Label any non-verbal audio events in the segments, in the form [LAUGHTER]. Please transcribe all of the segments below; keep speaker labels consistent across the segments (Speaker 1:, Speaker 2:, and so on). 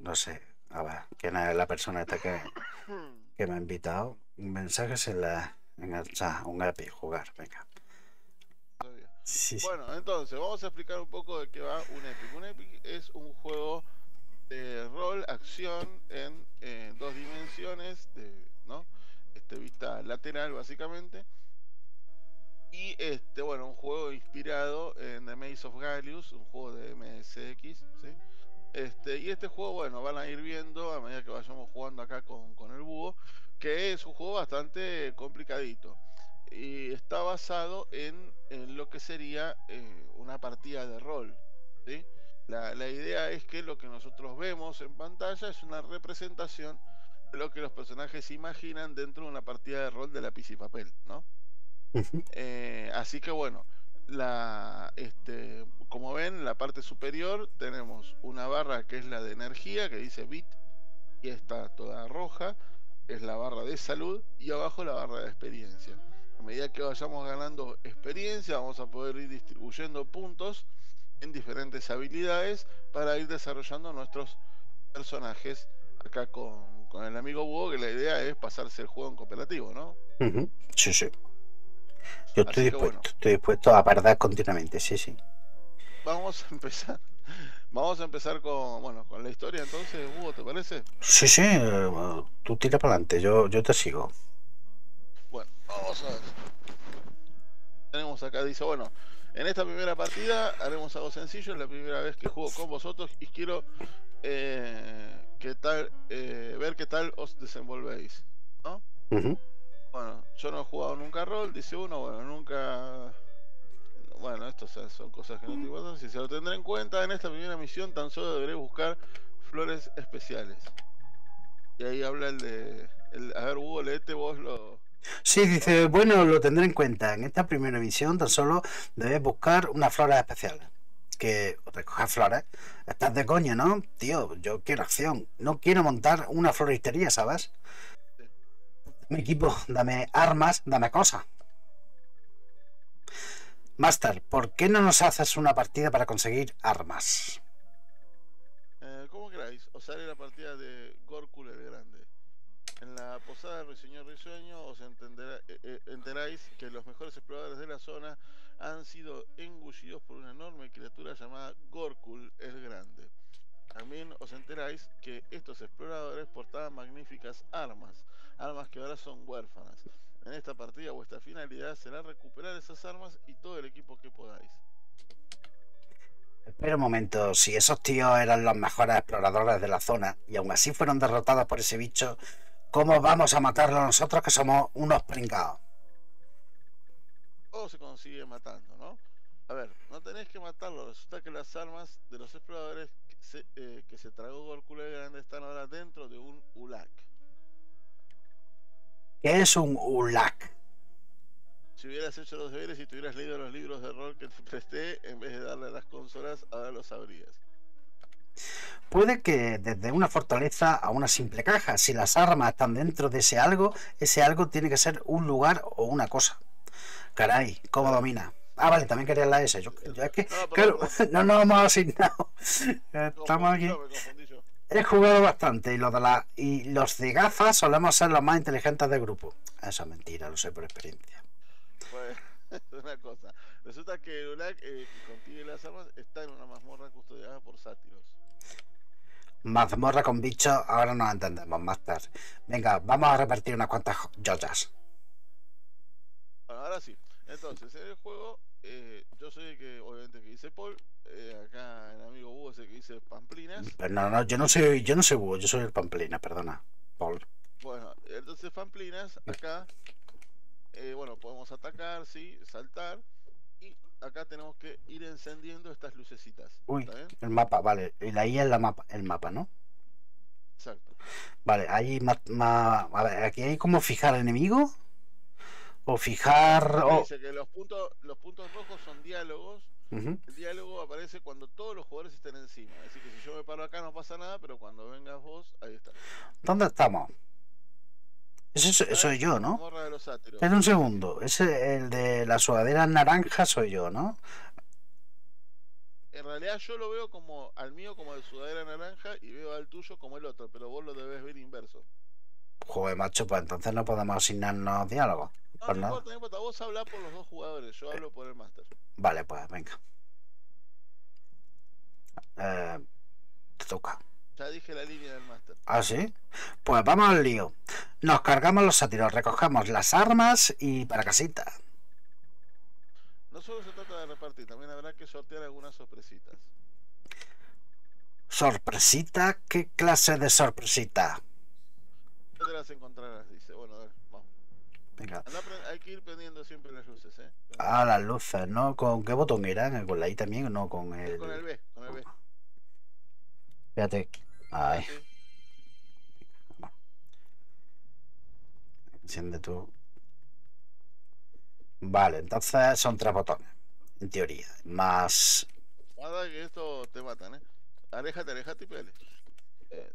Speaker 1: no sé, a quién es la persona esta que, que me ha invitado. Un mensaje en, la, en el chat, un EPI, jugar, venga.
Speaker 2: bueno, entonces vamos a explicar un poco de qué va un Epic. Un Epic es un juego de rol, acción en eh, dos dimensiones, ¿no? Este, vista lateral básicamente. Y este, bueno, un juego inspirado en The Maze of Gallius, un juego de MSX. Este, y este juego, bueno, van a ir viendo a medida que vayamos jugando acá con, con el búho, que es un juego bastante complicadito. Y está basado en, en lo que sería eh, una partida de rol. ¿sí? La, la, idea es que lo que nosotros vemos en pantalla es una representación de lo que los personajes imaginan dentro de una partida de rol de lápiz y papel, ¿no? Eh, así que bueno, la, este, como ven, en la parte superior tenemos una barra que es la de energía, que dice bit, y está toda roja, es la barra de salud, y abajo la barra de experiencia. A medida que vayamos ganando experiencia, vamos a poder ir distribuyendo puntos en diferentes habilidades para ir desarrollando nuestros personajes acá con, el amigo Hugo, que la idea es pasarse el juego en cooperativo, ¿no?
Speaker 1: Sí, sí. Yo estoy dispuesto, estoy dispuesto a perder continuamente, sí, sí.
Speaker 2: Vamos a empezar. [LAUGHS] Vamos a empezar con, bueno, con la historia entonces, Hugo, ¿te parece?
Speaker 1: Sí, sí, tú tira para adelante, yo, yo te sigo.
Speaker 2: Bueno, vamos a ver. Tenemos acá, dice, bueno, en esta primera partida haremos algo sencillo, es la primera vez que juego con vosotros y quiero eh, tal, eh, ver qué tal os desenvolvéis, ¿no? Bueno, yo no he jugado nunca rol, dice uno, bueno, nunca... Bueno, estas son cosas que no te importan. Si se lo tendré en cuenta, en esta primera misión tan solo deberé buscar flores especiales. Y ahí habla el de... a ver, Hugo, leete vos lo...
Speaker 1: Sí, dice, bueno, lo tendré en cuenta. En esta primera misión tan solo debes buscar unas flores especiales. Que recoger flores. Estás de coña, ¿no? Tío, yo quiero acción. No quiero montar una floristería, ¿sabes? Mi equipo, dame armas, dame cosas. Master, ¿por qué no nos haces una partida para conseguir armas?
Speaker 2: Eh, ¿Cómo queráis? Os haré la partida de Gorkul el Grande. En la posada del Ruiseñor Risueño os entenderá, eh, eh, enteráis que los mejores exploradores de la zona han sido engullidos por una enorme criatura llamada Gorkul el Grande. También os enteráis que estos exploradores portaban magníficas armas, armas que ahora son huérfanas. En esta partida vuestra finalidad será recuperar esas armas y todo el equipo que podáis.
Speaker 1: Espera un momento, si esos tíos eran los mejores exploradores de la zona y aún así fueron derrotados por ese bicho, ¿cómo vamos a matarlo nosotros que somos unos pringados?
Speaker 2: Todo se consigue matando, ¿no? A ver, no tenéis que matarlo, resulta que las armas de los exploradores que se, eh, que se tragó Gorkule Grande están ahora dentro de un ULAC.
Speaker 1: ¿Qué es un ULAC?
Speaker 2: Si hubieras hecho los deberes y tuvieras leído los libros de rol que te presté, en vez de darle las consolas, ahora lo sabrías.
Speaker 1: Puede que desde una fortaleza a una simple caja, si las armas están dentro de ese algo, ese algo tiene que ser un lugar o una cosa. Caray, ¿cómo domina? Ah, vale, también quería la S. Yo, es que, no, claro, no [LAUGHS] nos hemos asignado. Estamos aquí. He jugado bastante y los de la y los de gafas solemos ser los más inteligentes del grupo. Eso es mentira, lo sé por experiencia.
Speaker 2: Pues, [LAUGHS] una cosa. Resulta que Urak, eh, que contiene las armas, está en una mazmorra custodiada por sátiros.
Speaker 1: Mazmorra con bichos, ahora nos entendemos más tarde. Venga, vamos a repartir unas cuantas joyas.
Speaker 2: Bueno, ahora sí. Entonces, en el juego, eh, yo soy el que, obviamente, que dice Paul. Eh, acá el amigo Hugo es el que dice Pamplinas.
Speaker 1: Pero no, no, yo no soy, yo no soy Hugo, yo soy el Pamplina, perdona, Paul.
Speaker 2: Bueno, entonces Pamplinas, acá, eh, bueno, podemos atacar, sí, saltar. Y acá tenemos que ir encendiendo estas lucecitas.
Speaker 1: Uy, el mapa, vale. Y ahí es la mapa, el mapa, ¿no?
Speaker 2: Exacto.
Speaker 1: Vale, ahí más, a ver, aquí hay como fijar enemigo o fijar.
Speaker 2: Dice que los puntos, los puntos rojos son diálogos. El diálogo aparece cuando todos los jugadores estén encima. Así que si yo me paro acá no pasa nada, pero cuando vengas vos, ahí está.
Speaker 1: ¿Dónde estamos? Ese soy yo, ¿no? En un segundo. Ese, el de la sudadera naranja soy yo, ¿no?
Speaker 2: en realidad yo lo veo como al mío como de sudadera naranja y veo al tuyo como el otro, pero vos lo debes ver inverso.
Speaker 1: Joder, macho, pues entonces no podemos asignarnos diálogos.
Speaker 2: No, no importa, no importa, vos hablás por los dos jugadores, yo hablo por el máster.
Speaker 1: Vale, pues venga. Eh, te toca.
Speaker 2: Ya dije la línea del máster.
Speaker 1: ¿Ah, sí? Pues vamos al lío. Nos cargamos los sátiros, recogemos las armas y para casita.
Speaker 2: No solo se trata de repartir, también habrá que sortear algunas sorpresitas.
Speaker 1: Sorpresita, ¿qué clase de sorpresita?
Speaker 2: Ya te las encontrarás, dice. Bueno, a ver.
Speaker 1: Venga.
Speaker 2: Pre- hay que ir prendiendo siempre las luces, ¿eh?
Speaker 1: Ah, las luces, ¿no? ¿Con qué botón eran? ¿Con la I también o no? Con el...
Speaker 2: Con el B, con el B.
Speaker 1: Fíjate. Ay,
Speaker 2: Sí.
Speaker 1: enciende tú. Vale, entonces son tres botones. En teoría. Más...
Speaker 2: Guarda que esto te matan, ¿eh? Aléjate, aléjate y pele. Es.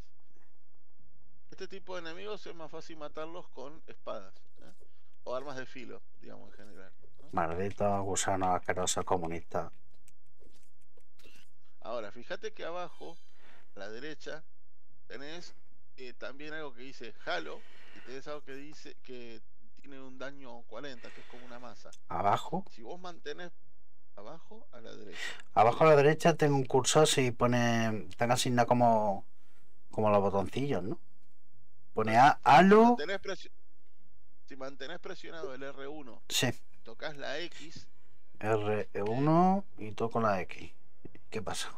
Speaker 2: Este tipo de enemigos es más fácil matarlos con espadas. O armas de filo, digamos en general. ¿no?
Speaker 1: Maldito gusano asqueroso comunista.
Speaker 2: Ahora, fíjate que abajo, a la derecha, tenés eh, también algo que dice Halo y tenés algo que dice que tiene un daño 40, que es como una masa.
Speaker 1: Abajo.
Speaker 2: Si vos mantenés abajo, a la derecha.
Speaker 1: Abajo a la derecha tengo un cursor si pone. Están asignados como. como los botoncillos, ¿no? Pone a halo.
Speaker 2: Mantenés presio- Si mantenés presionado el R1,
Speaker 1: Sí.
Speaker 2: tocas la X,
Speaker 1: R1 y toco la X. ¿Qué pasa?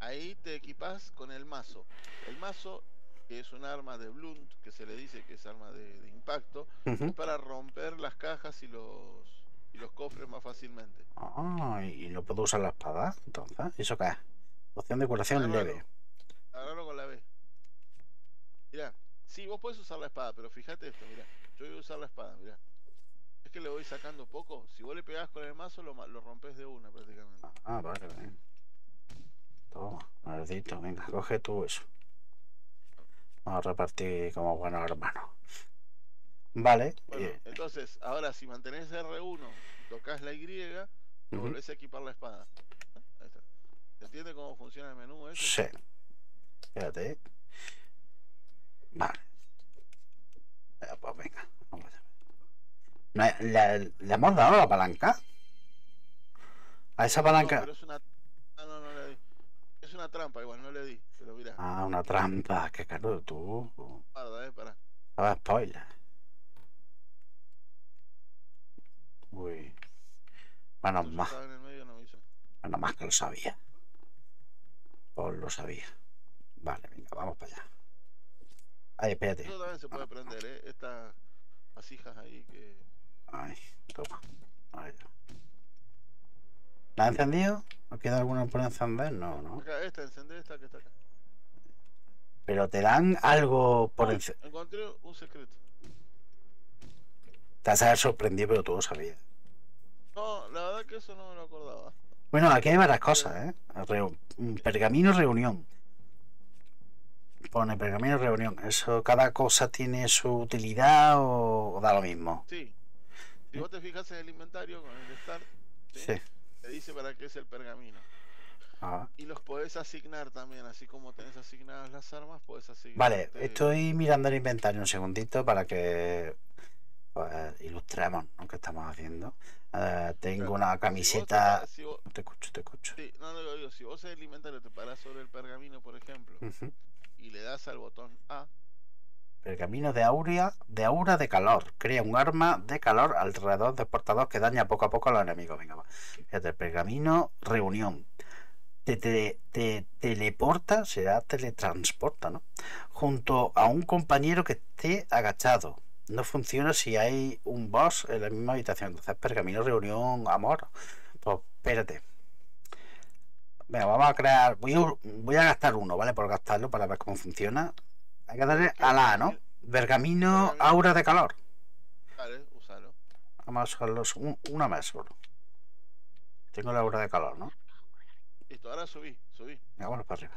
Speaker 2: ahí te equipás con el mazo. El mazo, que es un arma de blunt, que se le dice que es arma de, de impacto, es para romper las cajas y los, y los cofres más fácilmente.
Speaker 1: Ah, y no puedo usar la espada. Entonces, ¿eso qué? Opción de curación leve.
Speaker 2: Agárralo con la B. Mirá, sí, vos podés usar la espada, pero fíjate esto, mirá. Yo voy a usar la espada, mirá. Es que le voy sacando poco. Si vos le pegás con el mazo, lo, rompes de una prácticamente.
Speaker 1: Ah, vale, vale. Toma, maldito. Venga, coge tú eso. Vamos a repartir como buenos hermanos. Vale.
Speaker 2: Bueno,
Speaker 1: eh,
Speaker 2: entonces, ahora si mantenés R1, tocas la Y,
Speaker 1: ujú.
Speaker 2: volvés a equipar la espada. Ahí está. ¿Se entiende cómo funciona el menú ese?
Speaker 1: Sí. Espérate. Vale. Eh, pues venga. vamos. No hay- ¿Le, le hemos dado la palanca? A esa
Speaker 2: No,
Speaker 1: palanca.
Speaker 2: pero es una... Ah, no, no le di. Es una trampa igual, no le di. Pero mira,
Speaker 1: Ah, una trampa. Qué caro tú.
Speaker 2: guarda, eh, para.
Speaker 1: Estaba spoiler. Uy. Menos más.
Speaker 2: no.
Speaker 1: Menos más que lo sabía. Pues lo sabía. Vale, venga, vamos para allá. Ay, espérate.
Speaker 2: Eso también se puede prender, eh. Estas vasijas ahí que...
Speaker 1: Ay, toma. Ahí. ¿La has encendido? ¿No queda alguna por encender? No, no.
Speaker 2: Acá, esta, encendé esta que está acá.
Speaker 1: Pero te dan algo por encender.
Speaker 2: Encontré un secreto.
Speaker 1: Te haber sorprendido, pero tú lo sabías.
Speaker 2: No, la verdad que eso no me lo acordaba.
Speaker 1: Bueno, aquí hay varias cosas, ¿eh? Pergamino reunión. Pone pergamino reunión. Eso, cada cosa tiene su utilidad o, o da lo mismo.
Speaker 2: Sí. Si vos te fijas en el inventario con el start, ¿sí?
Speaker 1: Sí.
Speaker 2: te dice para qué es el pergamino.
Speaker 1: Ah,
Speaker 2: Y los podés asignar también, así como tenés asignadas las armas, podés asignar.
Speaker 1: Vale,
Speaker 2: este,
Speaker 1: estoy mirando el inventario un segundito para que pues, ilustremos lo que estamos haciendo. Eh, tengo
Speaker 2: claro,
Speaker 1: una
Speaker 2: si vos te
Speaker 1: camiseta.
Speaker 2: si vos-
Speaker 1: Te escucho, te escucho.
Speaker 2: sí, no, no, digo, digo, si vos en el inventario te parás sobre el pergamino, por ejemplo. Y le das al botón A,
Speaker 1: Pergamino de aura, de aura de calor. Crea un arma de calor alrededor del portador que daña poco a poco a los enemigos. Venga, va. Fíjate, el pergamino reunión. Te, te- te teleporta, será teletransporta, ¿no? Junto a un compañero que esté agachado. No funciona si hay un boss en la misma habitación. Entonces, pergamino reunión, amor. Pues espérate. Venga, vamos a crear. Voy a, voy a gastar uno, ¿vale? Por gastarlo para ver cómo funciona. Hay que darle a la A, ¿no? Pergamino,
Speaker 2: Pergamino.
Speaker 1: aura de calor.
Speaker 2: vale, usalo.
Speaker 1: Vamos a usarlo un- una más solo. Tengo la aura de calor, ¿no?
Speaker 2: Listo, ahora subí, subí.
Speaker 1: Venga, vámonos para arriba.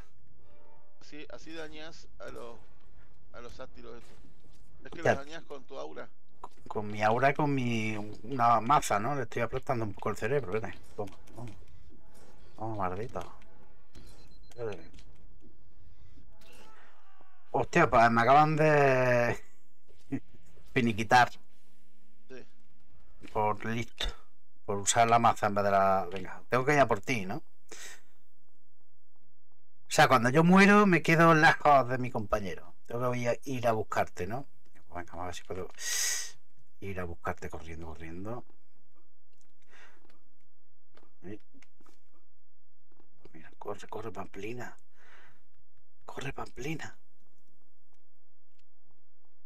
Speaker 2: Así, así dañas a los a los sátiros estos. Es que
Speaker 1: Ya.
Speaker 2: los dañas con tu aura.
Speaker 1: Con mi aura y con mi. Una maza, ¿no? Le estoy aplastando un poco el cerebro, ¿verdad? Toma, toma. Oh, maldito. Eh. Hostia, pues me acaban de finiquitar.
Speaker 2: Sí.
Speaker 1: Por listo. Por usar la maza en vez de la. Venga, tengo que ir a por ti, ¿no? O sea, cuando yo muero me quedo lejos de mi compañero. Tengo que ir a, buscarte, ¿no? Venga, a ver si puedo ir a buscarte corriendo, corriendo. Corre, corre, Pamplina. Corre, Pamplina.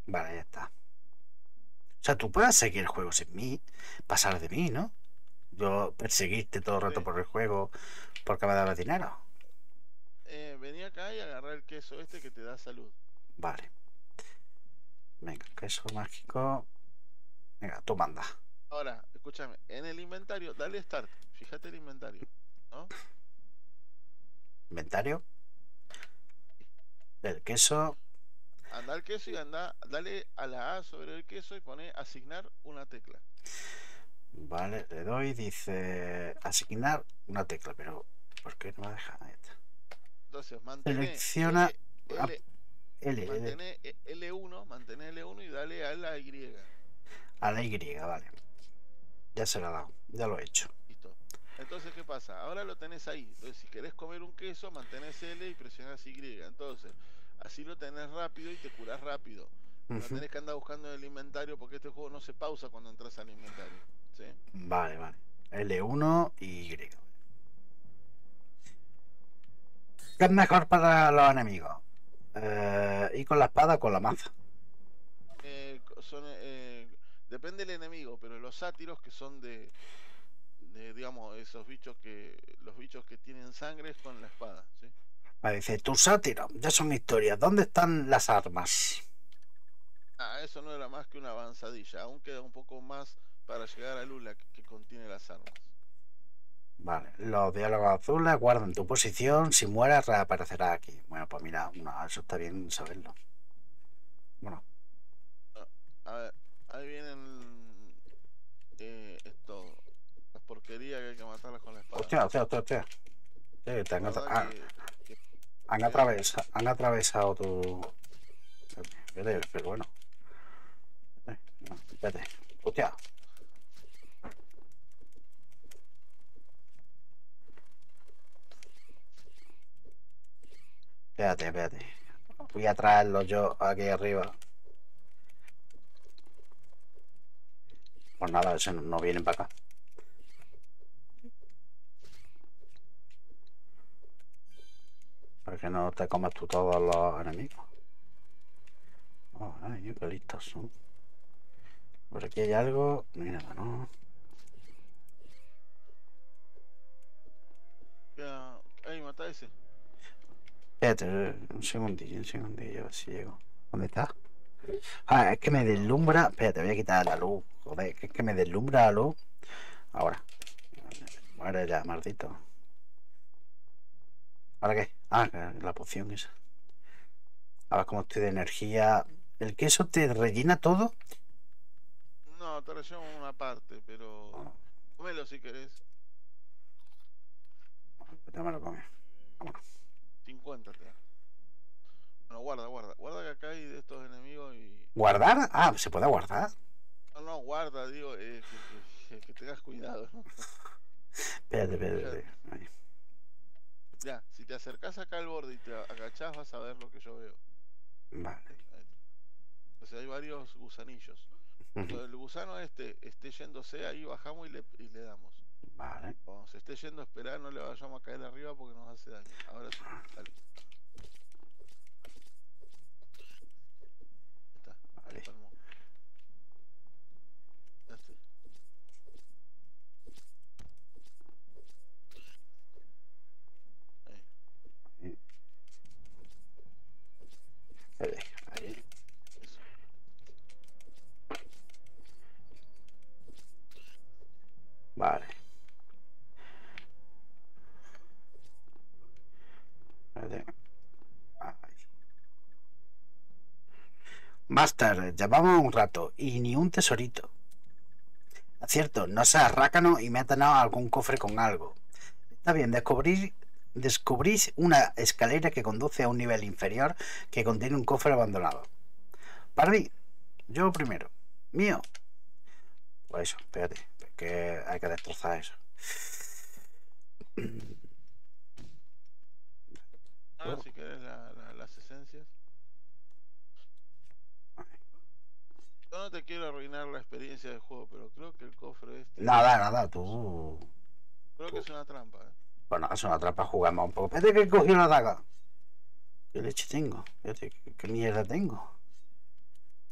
Speaker 1: Vale, ya está. O sea, tú puedes seguir el juego sin mí, pasar de mí, ¿no? Yo perseguirte todo el rato por el juego porque me daba dinero.
Speaker 2: Eh, vení acá y agarrá el queso este que te da salud.
Speaker 1: Vale. Venga, queso mágico. Venga, tú manda.
Speaker 2: Ahora, escúchame, en el inventario, dale start. Fíjate el inventario.
Speaker 1: Inventario. El queso.
Speaker 2: Anda al queso y anda, dale a la A sobre el queso y pone asignar una tecla.
Speaker 1: Vale, le doy, dice asignar una tecla, pero ¿por qué no me deja? Está.
Speaker 2: Entonces,
Speaker 1: Selecciona
Speaker 2: L, L-
Speaker 1: L,
Speaker 2: mantén L1, mantén L1 y dale a la Y.
Speaker 1: a la Y, vale. Ya se la ha dado, ya lo he hecho.
Speaker 2: Entonces, ¿qué pasa? Ahora lo tenés ahí. Entonces, si querés comer un queso, mantenés L y presionás Y. Entonces, así lo tenés rápido y te curás rápido. No tenés que andar buscando en el inventario porque este juego no se pausa cuando entras al inventario. ¿sí?
Speaker 1: Vale, vale. L1 y Y. ¿Qué es mejor para los enemigos? Eh, ¿Ir con la espada o con la maza?
Speaker 2: Eh, son, eh, depende del enemigo, pero los sátiros que son de, de, digamos, esos bichos que, los bichos que tienen sangre es con la espada, ¿sí?
Speaker 1: Me dice, tus sátiros, ya son historias. ¿Dónde están las armas?
Speaker 2: Ah, eso no era más que una avanzadilla, aún queda un poco más para llegar a Lula que, que contiene las armas.
Speaker 1: Vale, los diálogos azules guardan tu posición. Si mueres, reaparecerá aquí. Bueno, pues mira, no, eso está bien saberlo. Bueno,
Speaker 2: A ver, ahí vienen eh, esto, las porquerías que hay que matarlas con la espada.
Speaker 1: hostia, hostia, hostia, hostia. Sí, te han, atra- ah,
Speaker 2: que- que
Speaker 1: han atravesado, han atravesado tu. Espérate, pero bueno. Eh, no, Espérate. Hostia. Espérate, espérate. Voy a traerlo yo aquí arriba. Pues nada, no, no vienen para acá. Para que no te comas tú todos los enemigos. Oh, ay, qué listos son. Por aquí hay algo. Mira, no.
Speaker 2: Ya, ahí mata ese.
Speaker 1: Espérate, un segundillo, un segundillo, a ver si llego. ¿Dónde está? Ah, es que me deslumbra. Espérate, voy a quitar la luz. Joder, es que me deslumbra la luz. Ahora. Muere ya, maldito. ¿Ahora qué? Ah, la poción esa. Ahora como estoy de energía. ¿El queso te rellena todo?
Speaker 2: No, te relleno una parte, pero cómelo si querés.
Speaker 1: Ya me lo come.
Speaker 2: 50 te. Bueno, guarda, guarda. Guarda que acá hay de estos enemigos y.
Speaker 1: ¿Guardar? Ah, se puede guardar.
Speaker 2: No, no, guarda, digo, eh, que, que- que tengas cuidado. ¿no? [LAUGHS]
Speaker 1: Espérate, espérate. espérate. Ahí.
Speaker 2: Ya, si te acercás acá al borde y te agachás, vas a ver lo que yo veo.
Speaker 1: Vale.
Speaker 2: O sea, hay varios gusanillos. Cuando el gusano este esté yéndose, ahí bajamos y le, y le damos.
Speaker 1: Vale.
Speaker 2: Cuando se esté yendo esperar, no le vayamos a caer arriba porque nos hace daño. Ahora sí, dale. Ahí está, ahí
Speaker 1: Vale.
Speaker 2: palmó.
Speaker 1: Espérate, Ahí. Vale. Ahí. Master, llevamos un rato y ni un tesorito. Es cierto, no seas rácano y métanos a algún cofre con algo. Está bien, descubrir descubrís una escalera que conduce a un nivel inferior que contiene un cofre abandonado. Para mí, yo primero. Mío. Pues eso, espérate, que hay que destrozar eso.
Speaker 2: Ah, si quieres la- la- las esencias. Yo no te quiero arruinar la experiencia del juego, pero creo que el cofre este.
Speaker 1: Nada, nada, tú.
Speaker 2: Creo que es una trampa. ¿eh?
Speaker 1: Bueno, es una trampa, jugamos un poco. Espérate que he cogido la daga. ¿Qué leche tengo? Espérate, ¿qué, qué mierda tengo?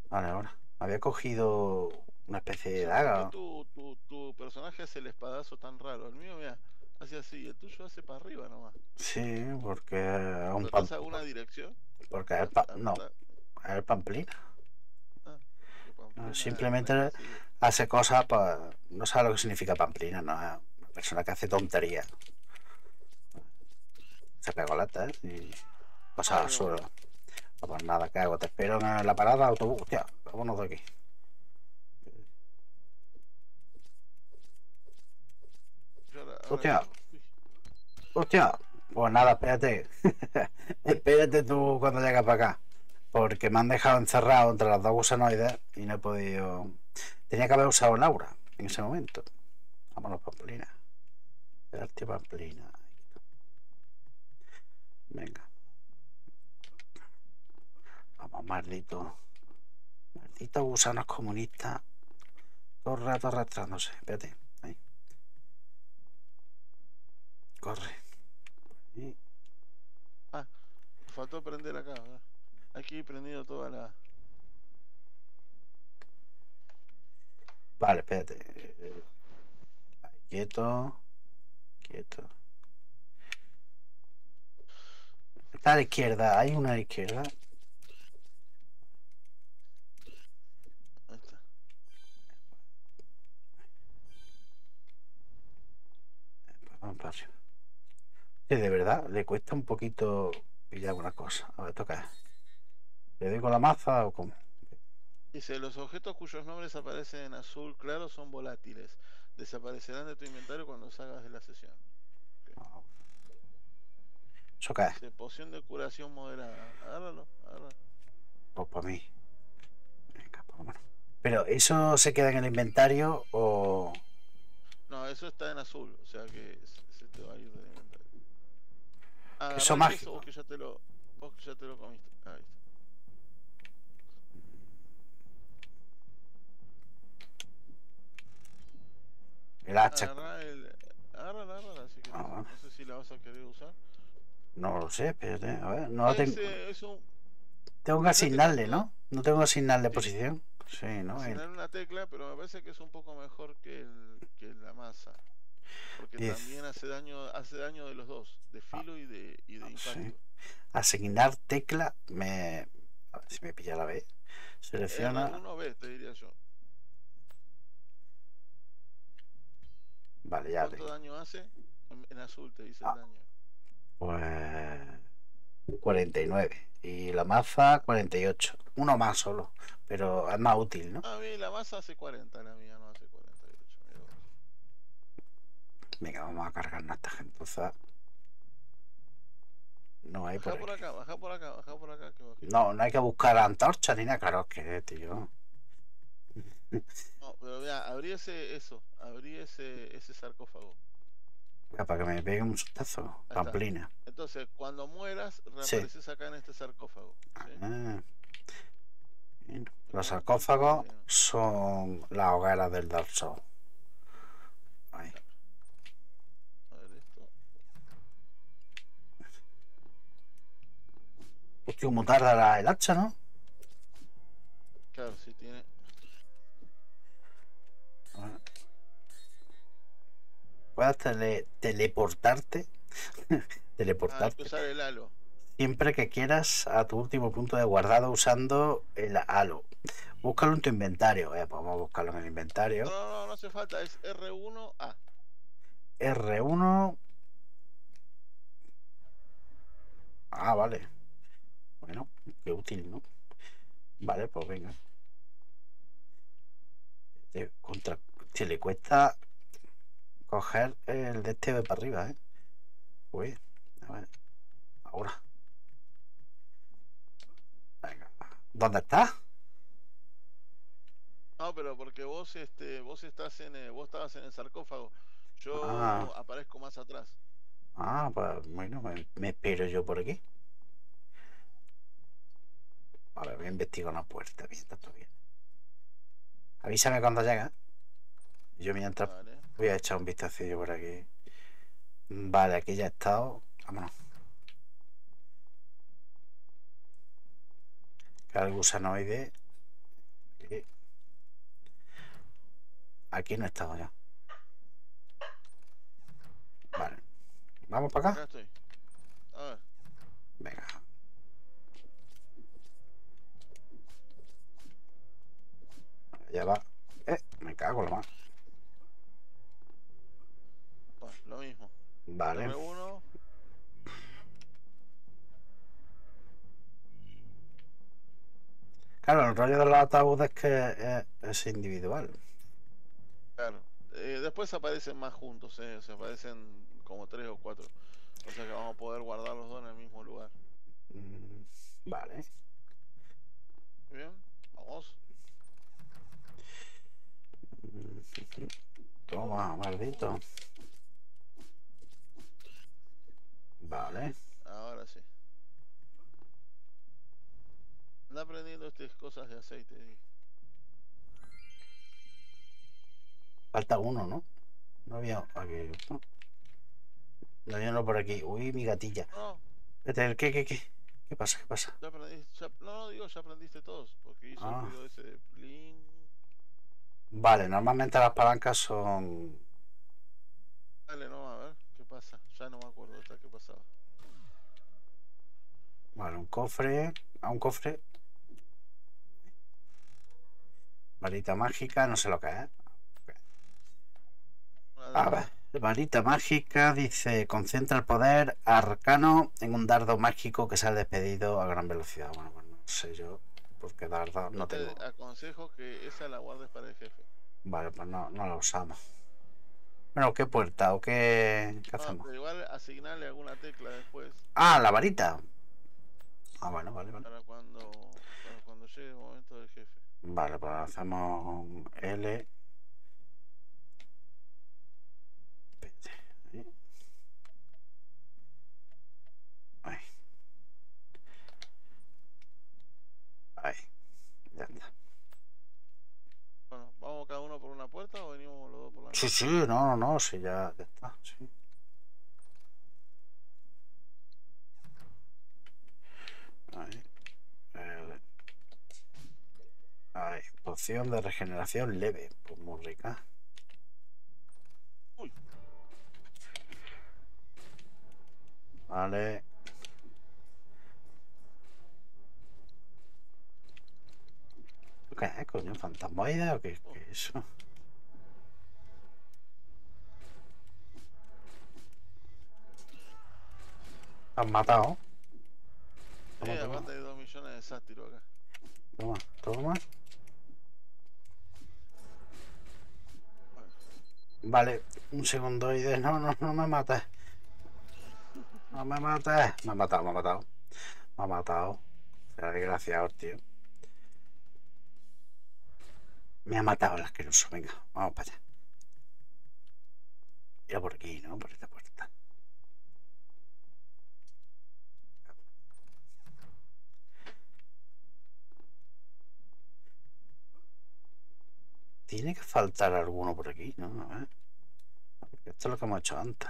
Speaker 1: Vale, ahora. Había cogido una especie de
Speaker 2: ¿Por
Speaker 1: daga.
Speaker 2: qué tu, tu, tu personaje hace el espadazo tan raro? El mío, mira, hace así, el tuyo hace para arriba nomás.
Speaker 1: Sí, porque es un
Speaker 2: ¿No pasa alguna dirección?
Speaker 1: Porque es pa-
Speaker 2: Ah,
Speaker 1: No,
Speaker 2: ah,
Speaker 1: es pamplina.
Speaker 2: ah, Pamplina
Speaker 1: simplemente-
Speaker 2: es.
Speaker 1: Hace cosas, pues. No sabe lo que significa pamplina, no es una persona que hace tonterías. ¿Eh? Y cosas
Speaker 2: Ah,
Speaker 1: absurdas. No, pues nada, ¿qué hago? Te espero en la parada autobús. Hostia, vámonos de aquí. Hostia. Hostia, pues nada, espérate. [LAUGHS] espérate tú cuando llegas para acá. Porque me han dejado encerrado entre las dos gusanoides y no he podido. Tenía que haber usado Laura en ese momento. Vámonos, Pamplina. Darte Pamplina. Venga. Vamos, maldito. Maldito gusanos comunistas. Todo el rato arrastrándose. Espérate. Ahí. Corre.
Speaker 2: Me faltó prender acá, ¿verdad? Aquí he prendido toda la.
Speaker 1: Vale, espérate. Quieto. Quieto. Está la izquierda. Hay una la izquierda. De verdad, le cuesta un poquito pillar una cosa. A ver, toca. ¿Le doy con la maza o cómo?
Speaker 2: Dice, los objetos cuyos nombres aparecen en azul claro son volátiles. Desaparecerán de tu inventario cuando salgas de la sesión.
Speaker 1: ¿Eso qué es?
Speaker 2: Dice, poción de curación moderada. Agárralo, agárralo.
Speaker 1: Pues para mí. Venga, pues vámonos. Pero, ¿eso se queda en el inventario o...?
Speaker 2: No, eso está en azul, o sea que se, te va a ir del inventario. Ah,
Speaker 1: Eso mágico.
Speaker 2: vos que ya te lo, vos que ya te lo comiste. Ahí está.
Speaker 1: El hacha.
Speaker 2: Agarrá el. Agárrala, agárrala, si querés.
Speaker 1: Ah.
Speaker 2: No sé si la vas a querer usar.
Speaker 1: No lo sé, espérate. A ver, no tengo...
Speaker 2: un,
Speaker 1: Tengo que asignarle, ¿no? No tengo que asignarle
Speaker 2: Sí.
Speaker 1: posición. Sí, ¿no?
Speaker 2: Asignar una tecla, pero me parece que es un poco mejor que, el, que la masa. Porque
Speaker 1: Diez.
Speaker 2: también hace daño, hace daño de los dos, de filo y de, y de
Speaker 1: Ah,
Speaker 2: impacto.
Speaker 1: Asignar tecla me... A ver si me pilla la B. Selecciona...
Speaker 2: R1B, te diría yo.
Speaker 1: Vale, ya
Speaker 2: ¿Cuánto daño hace? En, en azul te dice
Speaker 1: Ah.
Speaker 2: el daño.
Speaker 1: Pues... 49. Y la maza 48. Uno más solo. Pero es más útil, ¿no?
Speaker 2: Ah, bien, la masa hace 40, la mía no hace 48. mira vos.
Speaker 1: Venga, vamos a cargarnos a esta gentuza. No hay por
Speaker 2: Baja por
Speaker 1: aquí.
Speaker 2: acá, baja por acá, baja por acá. Que.
Speaker 1: No, no hay que buscar antorchas ni nada. Claro que, tío.
Speaker 2: No, pero vea, abrí ese, eso, abrí ese, ese sarcófago.
Speaker 1: Venga, Para que me pegue un sustazo. Pamplina.
Speaker 2: Entonces, cuando mueras, reapareces acá en este sarcófago. ¿sí?
Speaker 1: Ah. Los sarcófagos son las hogueras del Dark Souls. Ahí.
Speaker 2: A ver esto.
Speaker 1: Hostia, como tarda la- el hacha, ¿no?
Speaker 2: Claro, sí tiene.
Speaker 1: Puedes tele- teleportarte. [LAUGHS]
Speaker 2: Ah,
Speaker 1: teleportarte
Speaker 2: usar el halo.
Speaker 1: siempre que quieras a tu último punto de guardado usando el halo. Búscalo en tu inventario. Eh, pues vamos a buscarlo en el inventario.
Speaker 2: no, no, no hace falta, es R1A.
Speaker 1: R1. Ah, vale. Bueno, qué útil, ¿no? Vale, pues venga. Eh, Contra... Si le cuesta coger el de este de para arriba, ¿eh? Uy, a ver. Ahora. Venga. ¿Dónde estás?
Speaker 2: No, pero porque vos este vos estás en el, vos estabas en el sarcófago. Yo
Speaker 1: Ah.
Speaker 2: aparezco más atrás.
Speaker 1: Ah, pues bueno, me, me espero yo por aquí. Ver, voy a investigar una puerta. Bien, está todo bien. Avísame cuando llega. Yo mientras
Speaker 2: Vale.
Speaker 1: Voy a echar un vistacillo por aquí. Vale, aquí ya he estado. Vámonos. Cada gusanoide. Aquí. Aquí no he estado ya. Vale. ¿Vamos para
Speaker 2: Acá
Speaker 1: acá?
Speaker 2: estoy. A ver.
Speaker 1: Venga. Ya va. Eh, me cago en la mano.
Speaker 2: Lo mismo.
Speaker 1: Vale.
Speaker 2: R1.
Speaker 1: Claro, el rollo de los ataúdes es que es, es individual.
Speaker 2: Claro. Eh, después aparecen más juntos, eh. O sea, aparecen como tres o cuatro. O sea que vamos a poder guardar los dos en el mismo lugar.
Speaker 1: Mm, Vale.
Speaker 2: Bien. Vamos.
Speaker 1: Toma, maldito. Vale.
Speaker 2: Ahora sí. Anda aprendiendo estas cosas de aceite. eh.
Speaker 1: Falta uno, ¿no? No había aquí. No, no había uno por aquí. Uy, mi gatilla.
Speaker 2: No,
Speaker 1: Espérate, ¿qué, qué, qué? ¿Qué pasa? ¿Qué pasa?
Speaker 2: ya ya- no, no, digo, ya aprendiste todos. Porque hizo
Speaker 1: Ah.
Speaker 2: el ese de plin.
Speaker 1: Vale, normalmente las palancas son.
Speaker 2: Dale, no, a ver, ¿qué pasa? Ya no me acuerdo hasta qué pasaba.
Speaker 1: Vale, un cofre. A un cofre. Varita mágica, no sé lo que es.
Speaker 2: Una
Speaker 1: A ver, varita mágica dice concentra el poder arcano en un dardo mágico que sale despedido a gran velocidad. Bueno, pues no sé yo, porque dardo no
Speaker 2: te
Speaker 1: tengo.
Speaker 2: aconsejo que esa la guardes para el jefe.
Speaker 1: Vale, pues no, no la usamos. Bueno, ¿qué puerta o qué, hacemos?
Speaker 2: pero igual asignarle alguna tecla después
Speaker 1: Ah, la varita. Ah, bueno, vale, vale.
Speaker 2: para cuando, para cuando llegue el momento del jefe.
Speaker 1: Vale, pues hacemos L. Ahí. Ya está.
Speaker 2: Bueno, ¿vamos cada uno por una puerta o venimos los
Speaker 1: Sí, sí, no, no, no, sí, ya, ya está. Sí. Ahí. Ahí. Poción de regeneración leve. Pues muy rica.
Speaker 2: Uy.
Speaker 1: Vale. ¿Qué es, coño? ¿Fantasmoide o qué, qué es eso? ¿Has matado? Toma,
Speaker 2: Eh,
Speaker 1: toma,
Speaker 2: millones de acá.
Speaker 1: toma, toma. Vale, un segundoide. No, no, no me mates. No me mates. Me ha matado, me ha matado. Me ha matado. Será desgraciado, tío. Me ha matado el asqueroso. Venga, vamos para allá. Mira por aquí, ¿no? Por esta puerta. Tiene que faltar alguno por aquí, ¿no? A ver. Esto es lo que hemos hecho antes.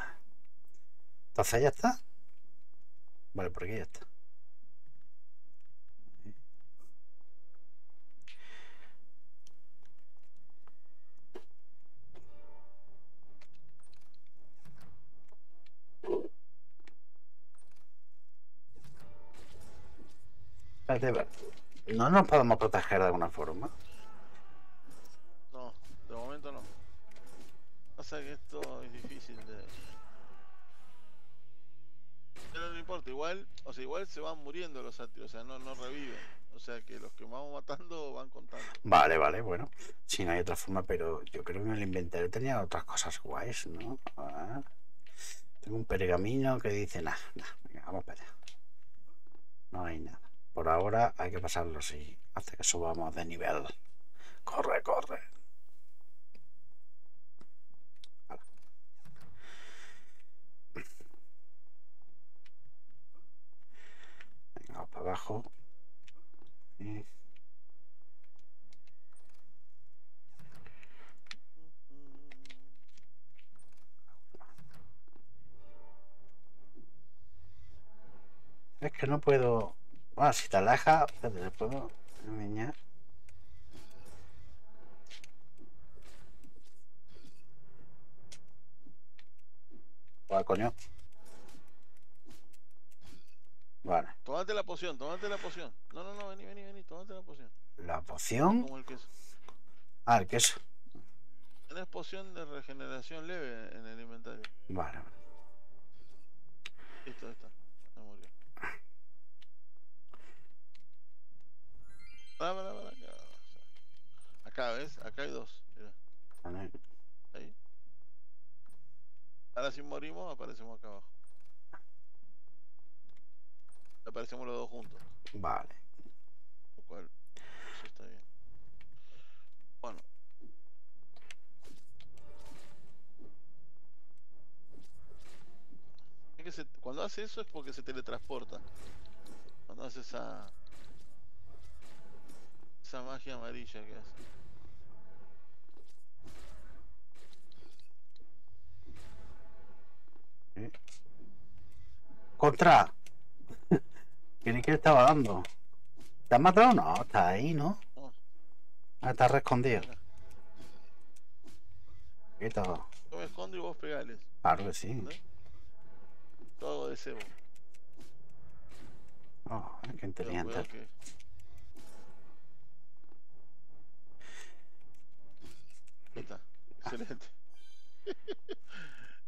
Speaker 1: Entonces ya está. Vale, por aquí ya está. No nos podemos proteger de alguna forma.
Speaker 2: Pasa que esto es difícil de. Pero no importa, igual, o sea, igual se van muriendo los sátiros, o sea, no, no reviven. O sea que los que vamos matando van contando.
Speaker 1: Vale, vale, bueno. Si no hay otra forma, pero yo creo que en el inventario tenía otras cosas guays, ¿no? Tengo un pergamino que dice nada, nada. Venga, vamos para allá. No hay nada. Por ahora hay que pasarlo así, hasta que subamos de nivel. Corre, corre. Hala. Venga, vamos para abajo. Y- Es que no puedo. Bueno, si te alejas, espérate, le puedo enseñar. Ah, coño. Vale.
Speaker 2: Tómate la poción, tómate la poción. No, no, no, vení, vení, vení, tómate la poción.
Speaker 1: La poción.
Speaker 2: Como el queso.
Speaker 1: Ah, el queso.
Speaker 2: Tienes poción de regeneración leve en el inventario.
Speaker 1: Vale. vale.
Speaker 2: Listo, ahí está. Ya murió. Pará, pará, pará, acá. Acá, ¿ves? Acá hay dos. Mira, ahí. Ahora si morimos, aparecemos acá abajo. Aparecemos los dos juntos.
Speaker 1: Vale.
Speaker 2: Lo cual, eso está bien. Bueno. Es que se- cuando hace eso es porque se teletransporta. Cuando hace esa... Esa magia amarilla que hace.
Speaker 1: Contra. ¿Quién es que le estaba dando? ¿Te has matado? No, está ahí, ¿no?
Speaker 2: No.
Speaker 1: Ah, está rescondido.
Speaker 2: Mira,
Speaker 1: Quito.
Speaker 2: Yo me escondo y vos pegales.
Speaker 1: Claro que sí.
Speaker 2: Todo de cebo.
Speaker 1: Oh, qué inteligente.
Speaker 2: que- Ahí está. Excelente. [LAUGHS]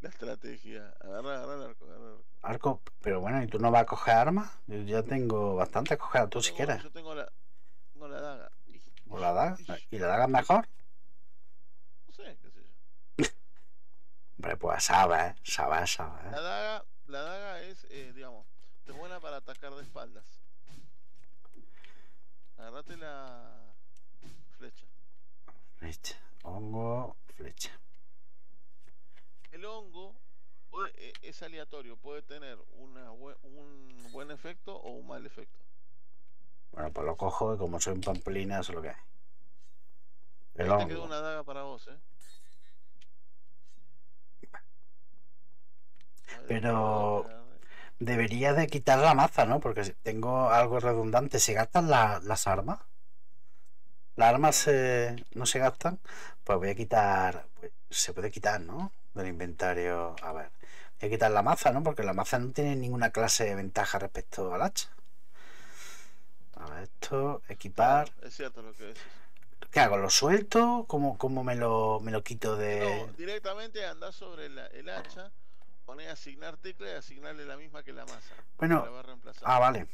Speaker 2: La estrategia. Agarra, agarra el arco, agarra el arco.
Speaker 1: Arco, pero bueno, ¿y tú no vas a coger armas? Yo ya tengo bastante a coger, tú si quieres.
Speaker 2: Yo tengo la, tengo la daga. Y-
Speaker 1: ¿O la daga? ¿Y la daga es mejor?
Speaker 2: No sé, qué sé yo. [LAUGHS]
Speaker 1: Hombre, pues sabes, sabes, sabes.
Speaker 2: La daga, la daga es, eh, digamos, es buena para atacar de espaldas. Agarrate la flecha.
Speaker 1: Flecha. Hongo, flecha.
Speaker 2: El hongo puede- e- es aleatorio, puede tener una un buen efecto o un mal efecto.
Speaker 1: Bueno, pues lo cojo y como soy un pamplina, eso es lo que hay. El
Speaker 2: Ahí te quedó
Speaker 1: hongo.
Speaker 2: una daga para vos, ¿eh?
Speaker 1: Pero-. Debería de quitar la maza, ¿no? Porque si tengo algo redundante. ¿Se gastan la- las armas? ¿Las armas se- no se gastan? Pues voy a quitar... pues, se puede quitar, ¿no? Del inventario. A ver. Voy a quitar la maza, ¿no? Porque la maza no tiene ninguna clase de ventaja respecto al hacha. A ver, esto, equipar.
Speaker 2: Claro, es cierto lo que decís.
Speaker 1: ¿Qué hago? ¿Lo suelto? ¿Cómo, cómo me, lo, me lo quito
Speaker 2: No,
Speaker 1: de...?
Speaker 2: directamente andás sobre la- el hacha, ponés asignar tecla y asignarle la misma que la masa.
Speaker 1: Bueno,
Speaker 2: La va a reemplazar.
Speaker 1: Ah, vale.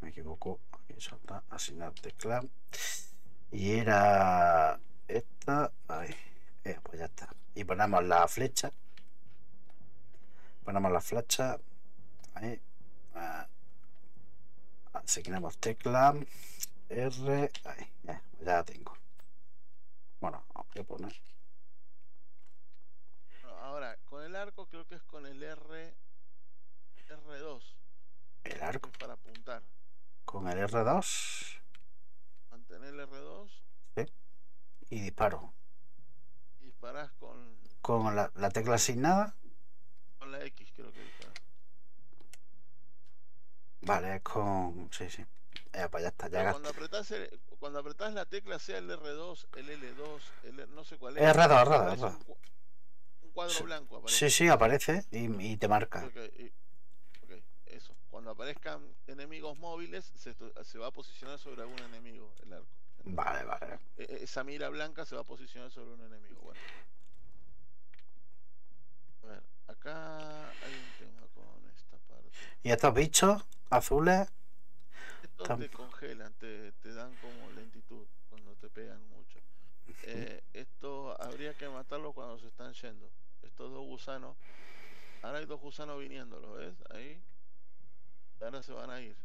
Speaker 1: Me equivoco. Aquí salta, asignar tecla. Y era esta. Ahí. Eh, pues ya está. Y ponemos la flecha. Ponemos la flecha. Ahí. Ah. Asignamos tecla. R. Ahí. Ya, pues ya la tengo. Bueno, voy a poner.
Speaker 2: Ahora, con el arco creo que es con el R R2,
Speaker 1: El arco
Speaker 2: para apuntar.
Speaker 1: con el R2.
Speaker 2: Mantener el R2
Speaker 1: Y disparo.
Speaker 2: Disparás con,
Speaker 1: Con la, la tecla asignada.
Speaker 2: con la X, creo que disparás.
Speaker 1: Vale, es con. Sí, sí. Eh, pues ya está, ya
Speaker 2: cuando apretás, el- cuando apretás la tecla, sea el R2, el L2, el no sé cuál es.
Speaker 1: Es R2, R2,
Speaker 2: aparece
Speaker 1: R2.
Speaker 2: Un, cu- un cuadro
Speaker 1: Sí.
Speaker 2: blanco aparece.
Speaker 1: Sí, sí, aparece y, y te marca.
Speaker 2: Ok, y- ok, eso. Cuando aparezcan enemigos móviles, se va a posicionar sobre algún enemigo el arco.
Speaker 1: Vale, vale.
Speaker 2: E- Esa mira blanca se va a posicionar sobre un enemigo. Bueno. A ver, acá hay un tema con esta parte.
Speaker 1: Y estos bichos azules.
Speaker 2: Estos te congelan, te, te dan como lentitud cuando te pegan mucho. Eh, esto habría que matarlo cuando se están yendo. estos dos gusanos. Ahora hay dos gusanos viniendo, ¿lo ves? Ahí. Ahora se van a ir.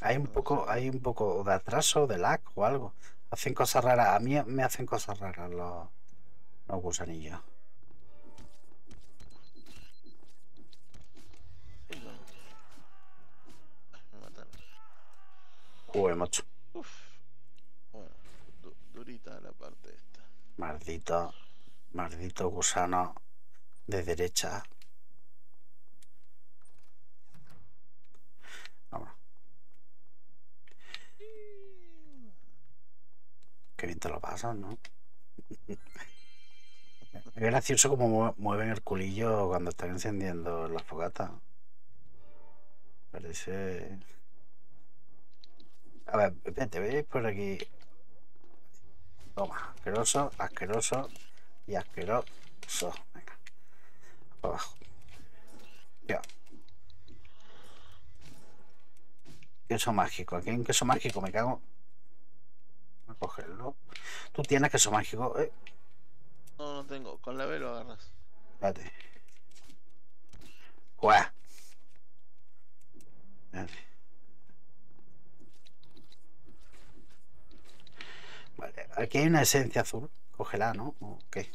Speaker 1: Hay un poco, hay un poco de atraso, de lag o algo. Hacen cosas raras. A mí me hacen cosas raras los, los gusanillos.
Speaker 2: Uy,
Speaker 1: macho.
Speaker 2: Uf. Bueno, du- durita la parte esta.
Speaker 1: Maldito, maldito gusano de derecha. Qué bien te lo pasas, ¿no? Es gracioso como mue- mueven el culillo cuando están encendiendo la fogata. Parece. A ver, vete, veis por aquí. Toma, asqueroso, asqueroso y asqueroso. Venga. Para abajo. Ya. Queso mágico. Aquí hay un queso mágico, me cago. Cogerlo. Tú tienes queso mágico. Eh,
Speaker 2: No, no tengo. Con la B lo agarras.
Speaker 1: espérate. Juega. Espérate. Vale, aquí hay una esencia azul. Cógela, ¿no? ¿O qué?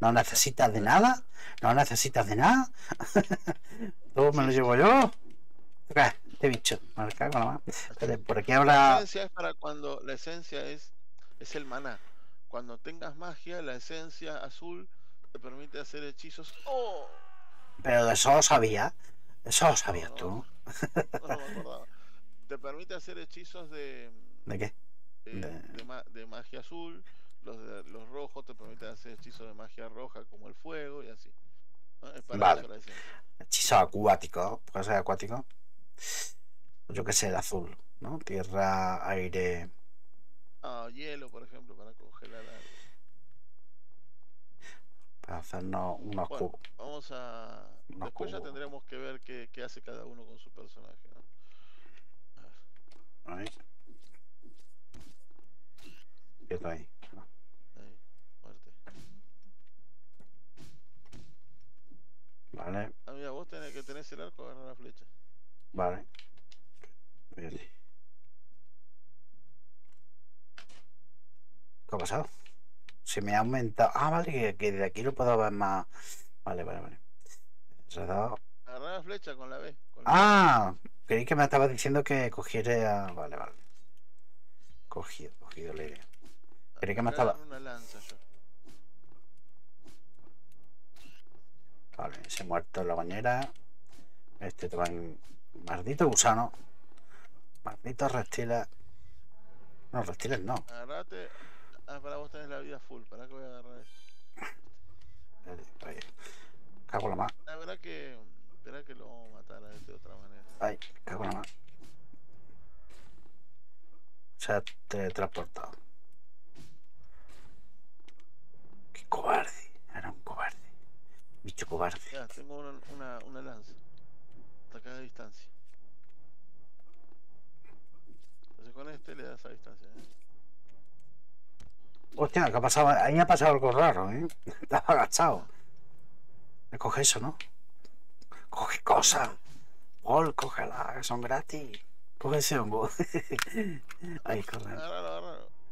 Speaker 1: No necesitas de nada. No necesitas de nada. [LAUGHS] Todo me lo llevo yo. ¿Qué? Este bicho. La. [LAUGHS] Espérate, Por aquí
Speaker 2: La
Speaker 1: habrá.
Speaker 2: esencia es para cuando. La esencia es. Es el maná. Cuando tengas magia, la esencia azul te permite hacer hechizos. ¡Oh!
Speaker 1: Pero de eso lo sabía. Eso lo sabías
Speaker 2: No,
Speaker 1: tú.
Speaker 2: No, no. Te permite hacer hechizos de.
Speaker 1: ¿De qué?
Speaker 2: de,
Speaker 1: De-
Speaker 2: de ma- de magia azul, los, de- los rojos te permiten hacer hechizos de magia roja como el fuego y así. ¿no? Es para
Speaker 1: Vale.
Speaker 2: la.
Speaker 1: Hechizo acuático. Puede ser acuático. Yo que sé, el azul. ¿No? Tierra, aire.
Speaker 2: Ah, hielo, por ejemplo, para congelar algo.
Speaker 1: Para hacernos unos
Speaker 2: Bueno, vamos a.
Speaker 1: Unos
Speaker 2: Después ya tendremos que ver qué, qué hace cada uno con su personaje, ¿no? A ver,
Speaker 1: Ahí. Quieto ahí. ¿no?
Speaker 2: ahí, muerte.
Speaker 1: Vale,
Speaker 2: Ah, mira, vos tenés que tenés el arco, agarrar la flecha.
Speaker 1: Vale. Bien. ¿Qué ha pasado? Se me ha aumentado. Ah, vale, que, que de aquí lo puedo ver más. Vale, vale, vale. Se ha dado-
Speaker 2: Agarrar la flecha con la B. con la
Speaker 1: Ah, creí que me estaba diciendo que cogiera. Vale, vale. Cogido, cogido la idea. Creí que me estaba-
Speaker 2: agarrar una lanza yo.
Speaker 1: Vale, se ha muerto en la bañera. Este te Maldito gusano. Malditos reptiles. No, reptiles no.
Speaker 2: Agarrate. Ah, para vos tenés la vida full. ¿Para que voy a agarrar
Speaker 1: ahí. Cago la mano.
Speaker 2: La verdad que. Espera que lo vamos a matar a este de otra manera.
Speaker 1: Ay, cago la mano. Se ha teletransportado. Qué cobarde. Era un cobarde. Bicho cobarde.
Speaker 2: Ya, tengo una, una, una lanza. Atacar a distancia. Entonces con este le das a distancia. ¿eh?
Speaker 1: Hostia, ¿qué ha pasado? Ahí ha pasado algo raro, ¿eh? [LAUGHS] Estaba agachado. Coge eso, ¿no? Coge cosas. Paul, cógela, que son gratis. Coge ese hongo. [LAUGHS] Ahí, corre.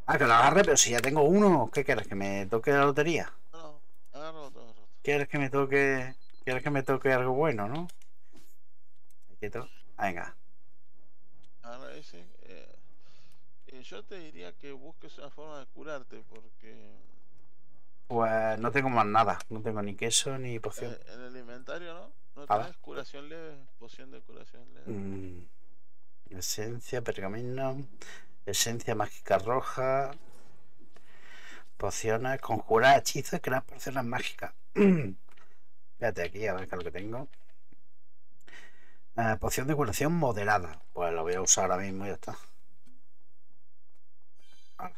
Speaker 1: Ah, que lo agarre, pero si ya tengo uno, ¿qué quieres? ¿Que me toque la lotería?
Speaker 2: No, agárralo otro.
Speaker 1: ¿Quieres que me toque. ¿Quieres que me toque algo bueno, no? Quieto. Venga.
Speaker 2: Agarra ese. eh, eh, yo te diría que busques una forma de curarte porque
Speaker 1: Pues no tengo más nada. No tengo ni queso ni poción.
Speaker 2: eh, en el inventario, ¿no? No curación leve, poción de curación leve.
Speaker 1: Mm, esencia, pergamino. Esencia mágica roja. Pociones. Conjurar hechizos crear pociones mágicas. [CLEARS THROAT] Fíjate aquí, a ver qué es lo que tengo. Eh, poción de curación moderada. Pues lo voy a usar ahora mismo y ya está.
Speaker 2: Va.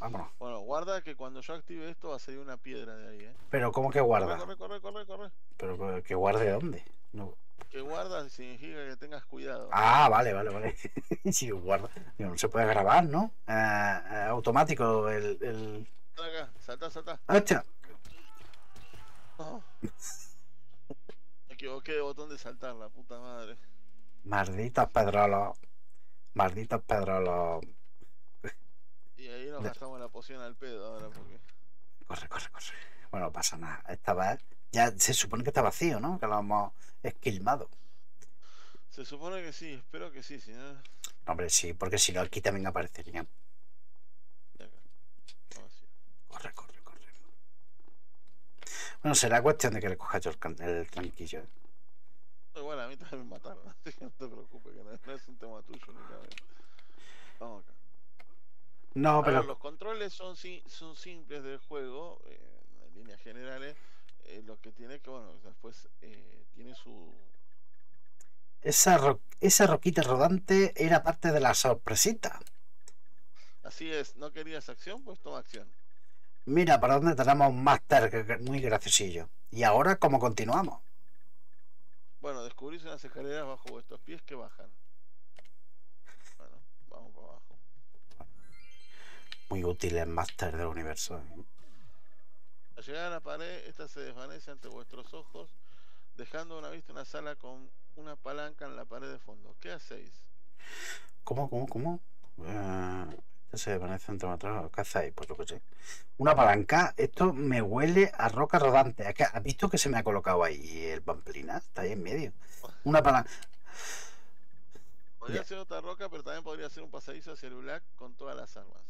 Speaker 1: Vámonos.
Speaker 2: Bueno, guarda que cuando yo active esto va a salir una piedra de ahí, ¿eh?
Speaker 1: Pero ¿cómo que guarda?
Speaker 2: corre, corre, corre, corre.
Speaker 1: Pero que guarde dónde? No.
Speaker 2: Que guarda significa que tengas cuidado.
Speaker 1: Ah, vale, vale, vale. [LAUGHS] sí, guarda. No se puede grabar, ¿no? Eh, eh, automático el, el...
Speaker 2: Salta acá, salta, salta.
Speaker 1: ¡Hostia!
Speaker 2: No. Equivoqué de botón de saltar, la puta madre.
Speaker 1: Malditos pedrolos. Malditos pedrolos.
Speaker 2: Y ahí nos
Speaker 1: De-
Speaker 2: gastamos la poción al pedo ahora porque.
Speaker 1: Corre, corre, corre. Bueno, no pasa nada. Esta vez ya se supone que está vacío, ¿no? Que lo hemos esquilmado.
Speaker 2: Se supone que sí, espero que sí, si no.
Speaker 1: Hombre, sí, porque si no aquí también aparecerían.
Speaker 2: No,
Speaker 1: corre, corre. Bueno, será cuestión de que le coja yo el, el tranquillo.
Speaker 2: Igual a mí también me mataron, [LAUGHS] así que no te preocupes, que no, no es un tema tuyo ni nada. Vamos acá.
Speaker 1: No,
Speaker 2: A ver,
Speaker 1: pero
Speaker 2: los controles son, si- son simples del juego, eh, en líneas generales. eh, lo que tiene que, bueno, después eh, tiene su.
Speaker 1: esa, ro- esa roquita rodante era parte de la sorpresita.
Speaker 2: Así es, no querías acción, pues toma acción.
Speaker 1: Mira, para dónde tenemos un máster que- muy graciosillo. Y ahora, ¿cómo continuamos?
Speaker 2: Bueno, descubrís unas escaleras bajo vuestros pies que bajan. Bueno, vamos para abajo.
Speaker 1: Muy útil el máster del universo. ¿eh?
Speaker 2: Al llegar a la pared, esta se desvanece ante vuestros ojos, dejando a una vista una sala con una palanca en la pared de fondo. ¿Qué hacéis?
Speaker 1: ¿Cómo, cómo, cómo? Eh, esto se desvanece entre nosotros. ¿Qué hacéis? Pues lo que sé. Una palanca. Esto me huele a roca rodante. Es que, ¿Has visto que se me ha colocado ahí el pamplina? Está ahí en medio. Una palanca.
Speaker 2: Podría
Speaker 1: Ya.
Speaker 2: ser otra roca, pero también podría ser un pasadizo hacia el Black con todas las armas.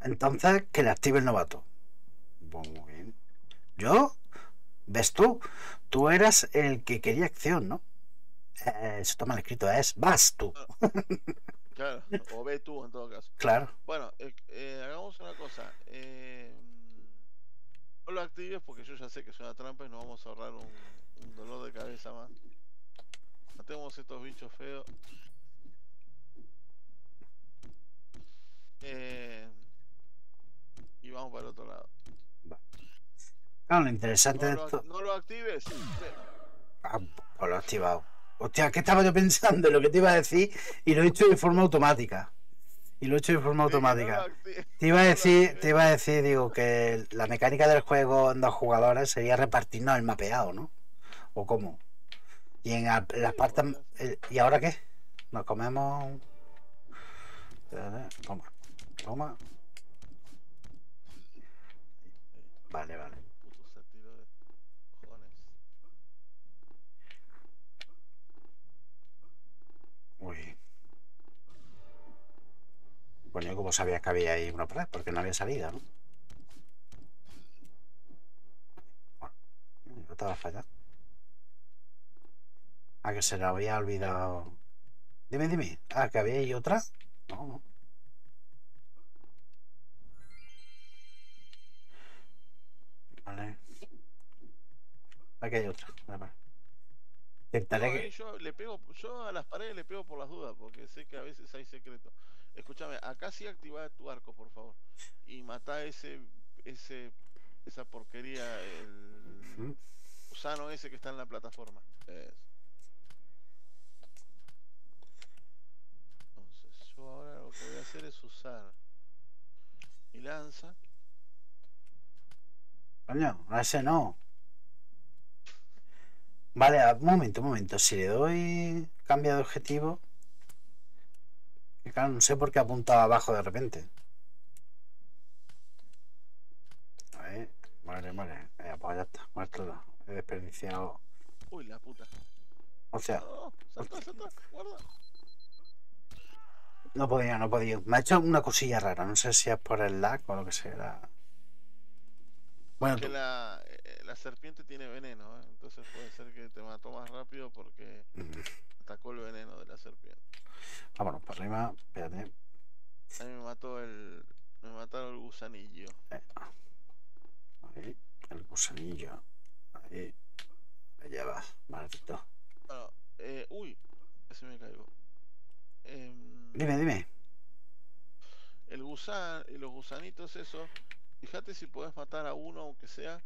Speaker 1: Entonces, que le active el novato. Pues muy bien. Yo, ves tú, tú eras el que quería acción, ¿no? Eh, eso está mal escrito, es vas tú. [LAUGHS]
Speaker 2: Claro, o ve tú en todo caso.
Speaker 1: Claro.
Speaker 2: Bueno, eh, eh, hagamos una cosa. eh, no lo actives porque yo ya sé que es una trampa y nos vamos a ahorrar un, un dolor de cabeza más. Matemos estos bichos feos. Y vamos para el otro lado.
Speaker 1: Claro, lo interesante
Speaker 2: No
Speaker 1: de
Speaker 2: lo,
Speaker 1: esto.
Speaker 2: no lo actives. Ve,
Speaker 1: Ah, pues lo he activado. Hostia, ¿qué estaba yo pensando? Lo que te iba a decir y lo he hecho de forma automática. Y lo he hecho de forma automática. Te iba a decir, te iba a decir, digo, que la mecánica del juego en dos jugadores sería repartirnos el mapeado, ¿no? ¿O cómo? Y en las partes. eh, ¿Y ahora qué? Nos comemos. Espérate, Toma, toma. Vale, vale.
Speaker 2: Puto sátiro de cojones.
Speaker 1: Uy. Coño, como sabías que había ahí una pared? Porque no había salida, ¿no? Bueno, yo estaba fallando. Ah, que se la había olvidado. Dime, dime. Ah, que había ahí otra. No, no. Vale. Aquí hay otra. Vale, vale. Intentaré
Speaker 2: No,
Speaker 1: que.
Speaker 2: ahí yo le pego, yo a las paredes le pego por las dudas, porque sé que a veces hay secreto. Escúchame, acá sí activa tu arco, por favor. Y mata ese, ese, esa porquería, el gusano ese que está en la plataforma. Entonces, yo ahora lo que voy a hacer es usar mi lanza.
Speaker 1: Coño, a ese no. Vale, un momento, un momento. Si le doy cambia de objetivo. Que claro, no sé por qué apunta abajo de repente. A ver, vale, vale. Venga, pues ya está, muerto. He desperdiciado.
Speaker 2: Uy, la puta.
Speaker 1: O sea,
Speaker 2: No, salta, salta, guarda.
Speaker 1: no podía, no podía. Me ha hecho una cosilla rara. No sé si es por el lag o lo que sea. Bueno,
Speaker 2: Que la, eh, la serpiente tiene veneno, ¿eh? entonces puede ser que te mató más rápido porque atacó el veneno de la serpiente.
Speaker 1: Vámonos para arriba. Espérate.
Speaker 2: A mí me mató el. Me mataron el gusanillo.
Speaker 1: Ahí, el gusanillo. Ahí. Allá va. Maldito.
Speaker 2: Bueno, eh, uy, casi me caigo. Em,
Speaker 1: Dime, dime.
Speaker 2: el gusan y los gusanitos, eso. Fíjate si podés matar a uno, aunque sea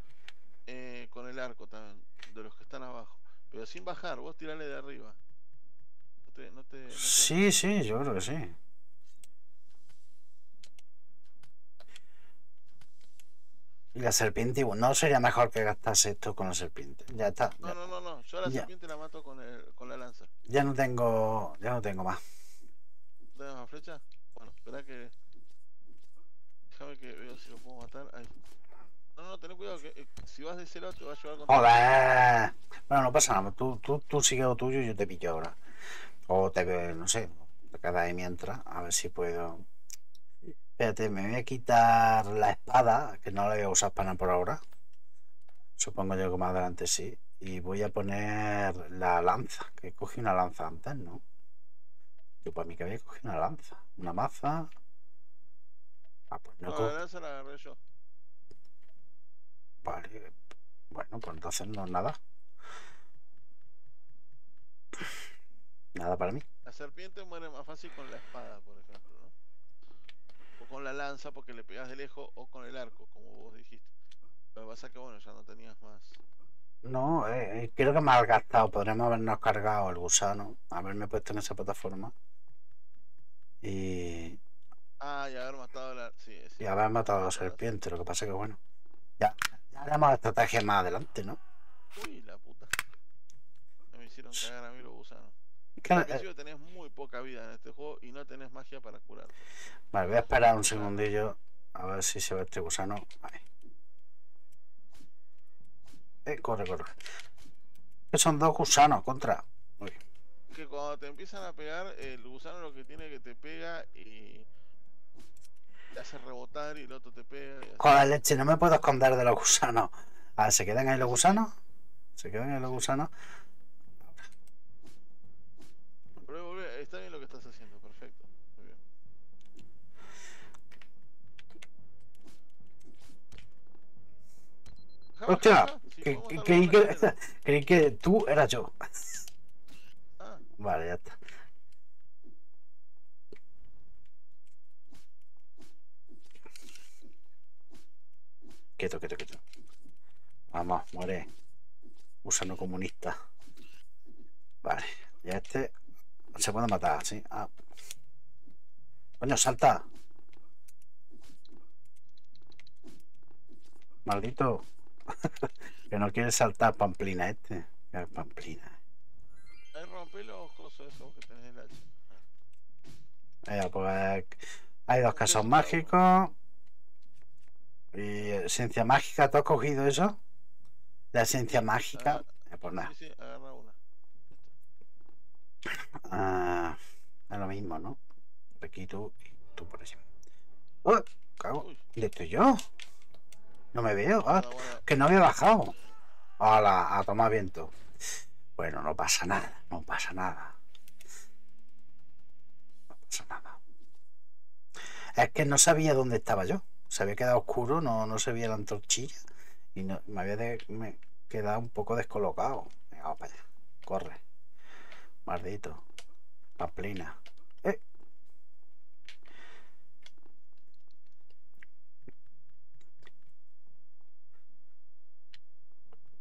Speaker 2: eh, con el arco también, de los que están abajo. Pero sin bajar, vos tirale de arriba. Te, no te, no te-
Speaker 1: Sí, sí, yo creo que sí. Y la serpiente, no sería mejor que gastase esto con la serpiente. Ya está.
Speaker 2: No,
Speaker 1: Ya,
Speaker 2: no, no, no. Yo a la
Speaker 1: Ya.
Speaker 2: serpiente la mato con, el, con la lanza.
Speaker 1: ya no tengo. Ya no tengo más.
Speaker 2: ¿Tenés más flecha? Bueno, espera que. Déjame que veo si lo puedo matar. Ahí. No, no, ten cuidado que eh, si vas de ese lado te va a llevar contra.
Speaker 1: Joder. Bueno, no pasa nada. Tú, tú, tú sigue lo tuyo y yo te pillo ahora. O te veo, no sé. Te quedas ahí mientras. A ver si puedo. Espérate, me voy a quitar la espada, que no la voy a usar para nada por ahora. Supongo yo que más adelante sí. Y voy a poner la lanza, que cogí una lanza antes, ¿no? Yo para mí que había cogido una lanza. Una maza. Ah, pues no
Speaker 2: No, la agarré yo.
Speaker 1: Vale. Bueno, pues entonces no nada. Nada para mí.
Speaker 2: La serpiente muere más fácil con la espada, por ejemplo, ¿no? O con la lanza porque le pegas de lejos o con el arco, como vos dijiste. Lo que pasa es que bueno, ya no tenías más.
Speaker 1: No, eh, eh, creo que me ha gastado. Podríamos habernos cargado el gusano. Haberme puesto en esa plataforma. Y,
Speaker 2: Ah, y haber matado la. Sí, sí.
Speaker 1: y haber matado a la serpiente. Lo que pasa que bueno. Ya, ya haremos estrategia más adelante, ¿no?
Speaker 2: Uy, la puta. Me hicieron cagar a mí los gusanos.
Speaker 1: Que-
Speaker 2: tenés muy poca vida en este juego y no tenés magia para curar.
Speaker 1: Vale, voy a esperar un segundillo. A ver si se ve este gusano. Eh, corre, corre. Que son dos gusanos contra. Uy.
Speaker 2: Que cuando te empiezan a pegar, el gusano lo que tiene es que te pega y te hace rebotar y el otro te pega.
Speaker 1: la leche, no me puedo esconder de los gusanos. A ver, ¿se quedan ahí los gusanos? ¿Se quedan ahí los gusanos?
Speaker 2: Pero volvé, está bien lo que estás haciendo, perfecto. Muy bien.
Speaker 1: Hostia, creí, que, [LAUGHS] creí que tú eras yo.
Speaker 2: Ah,
Speaker 1: Vale, ya está. Quieto, quieto, quieto. Vamos, muere. Gusano comunista. Vale, ya este se puede matar, ¿sí? Ah. Coño, salta. Maldito. [LAUGHS] que no quiere saltar Pamplina este. Que Pamplina.
Speaker 2: ahí rompe los cosos esos que tenés en hacha.
Speaker 1: Eh, pues hay dos casos mágicos. Y esencia mágica, ¿tú has cogido eso? La esencia mágica. Eh, pues nada.
Speaker 2: Sí, sí, agarra una.
Speaker 1: Ah, es lo mismo, ¿no? Aquí tú y tú por encima. ¡Oh! Cago. ¿Dónde estoy yo? No me veo. Ah, que no había bajado. Hola, a tomar viento. Bueno, no pasa nada, no pasa nada. No pasa nada. Es que no sabía dónde estaba yo. Se había quedado oscuro, no, no se veía la antorchilla. Y no, me había de- me quedado un poco descolocado. Venga, vamos para allá. Corre. Maldito. Pamplina. Eh.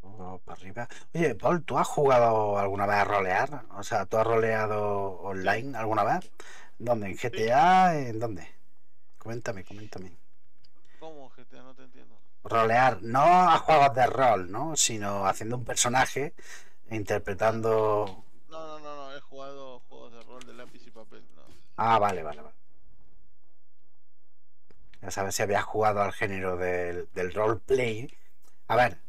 Speaker 1: Vamos para arriba. Oye, Paul, ¿tú has jugado alguna vez a rolear? O sea, ¿tú has roleado online alguna vez? ¿Dónde? ¿En GTA? ¿En dónde? Coméntame, coméntame.
Speaker 2: ¿Cómo GTA? No te entiendo.
Speaker 1: Rolear, no a juegos de rol, ¿no? Sino haciendo un personaje, interpretando...
Speaker 2: No, no, no, no, he jugado juegos de rol de lápiz y papel, no.
Speaker 1: Ah, vale, vale, vale. Ya sabes si habías jugado al género del, del roleplay. A ver,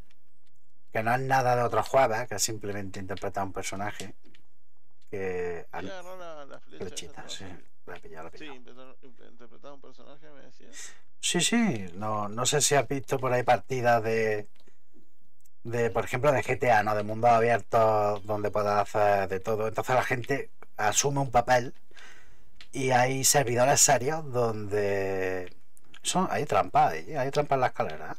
Speaker 1: que no es nada de otros juegos, que es simplemente interpretar un personaje. Que...
Speaker 2: Sí, agarró la, la flecha.
Speaker 1: Flechita, sí. La he pillado, la he
Speaker 2: Sí, interpretar- interpretar un personaje, me decía.
Speaker 1: Sí, sí, no, no sé si has visto por ahí partidas de, de, por ejemplo, de GTA, ¿no? De mundo abierto donde puedas hacer de todo. Entonces la gente asume un papel y hay servidores serios donde son, hay trampas, ahí, hay trampas en la escalera,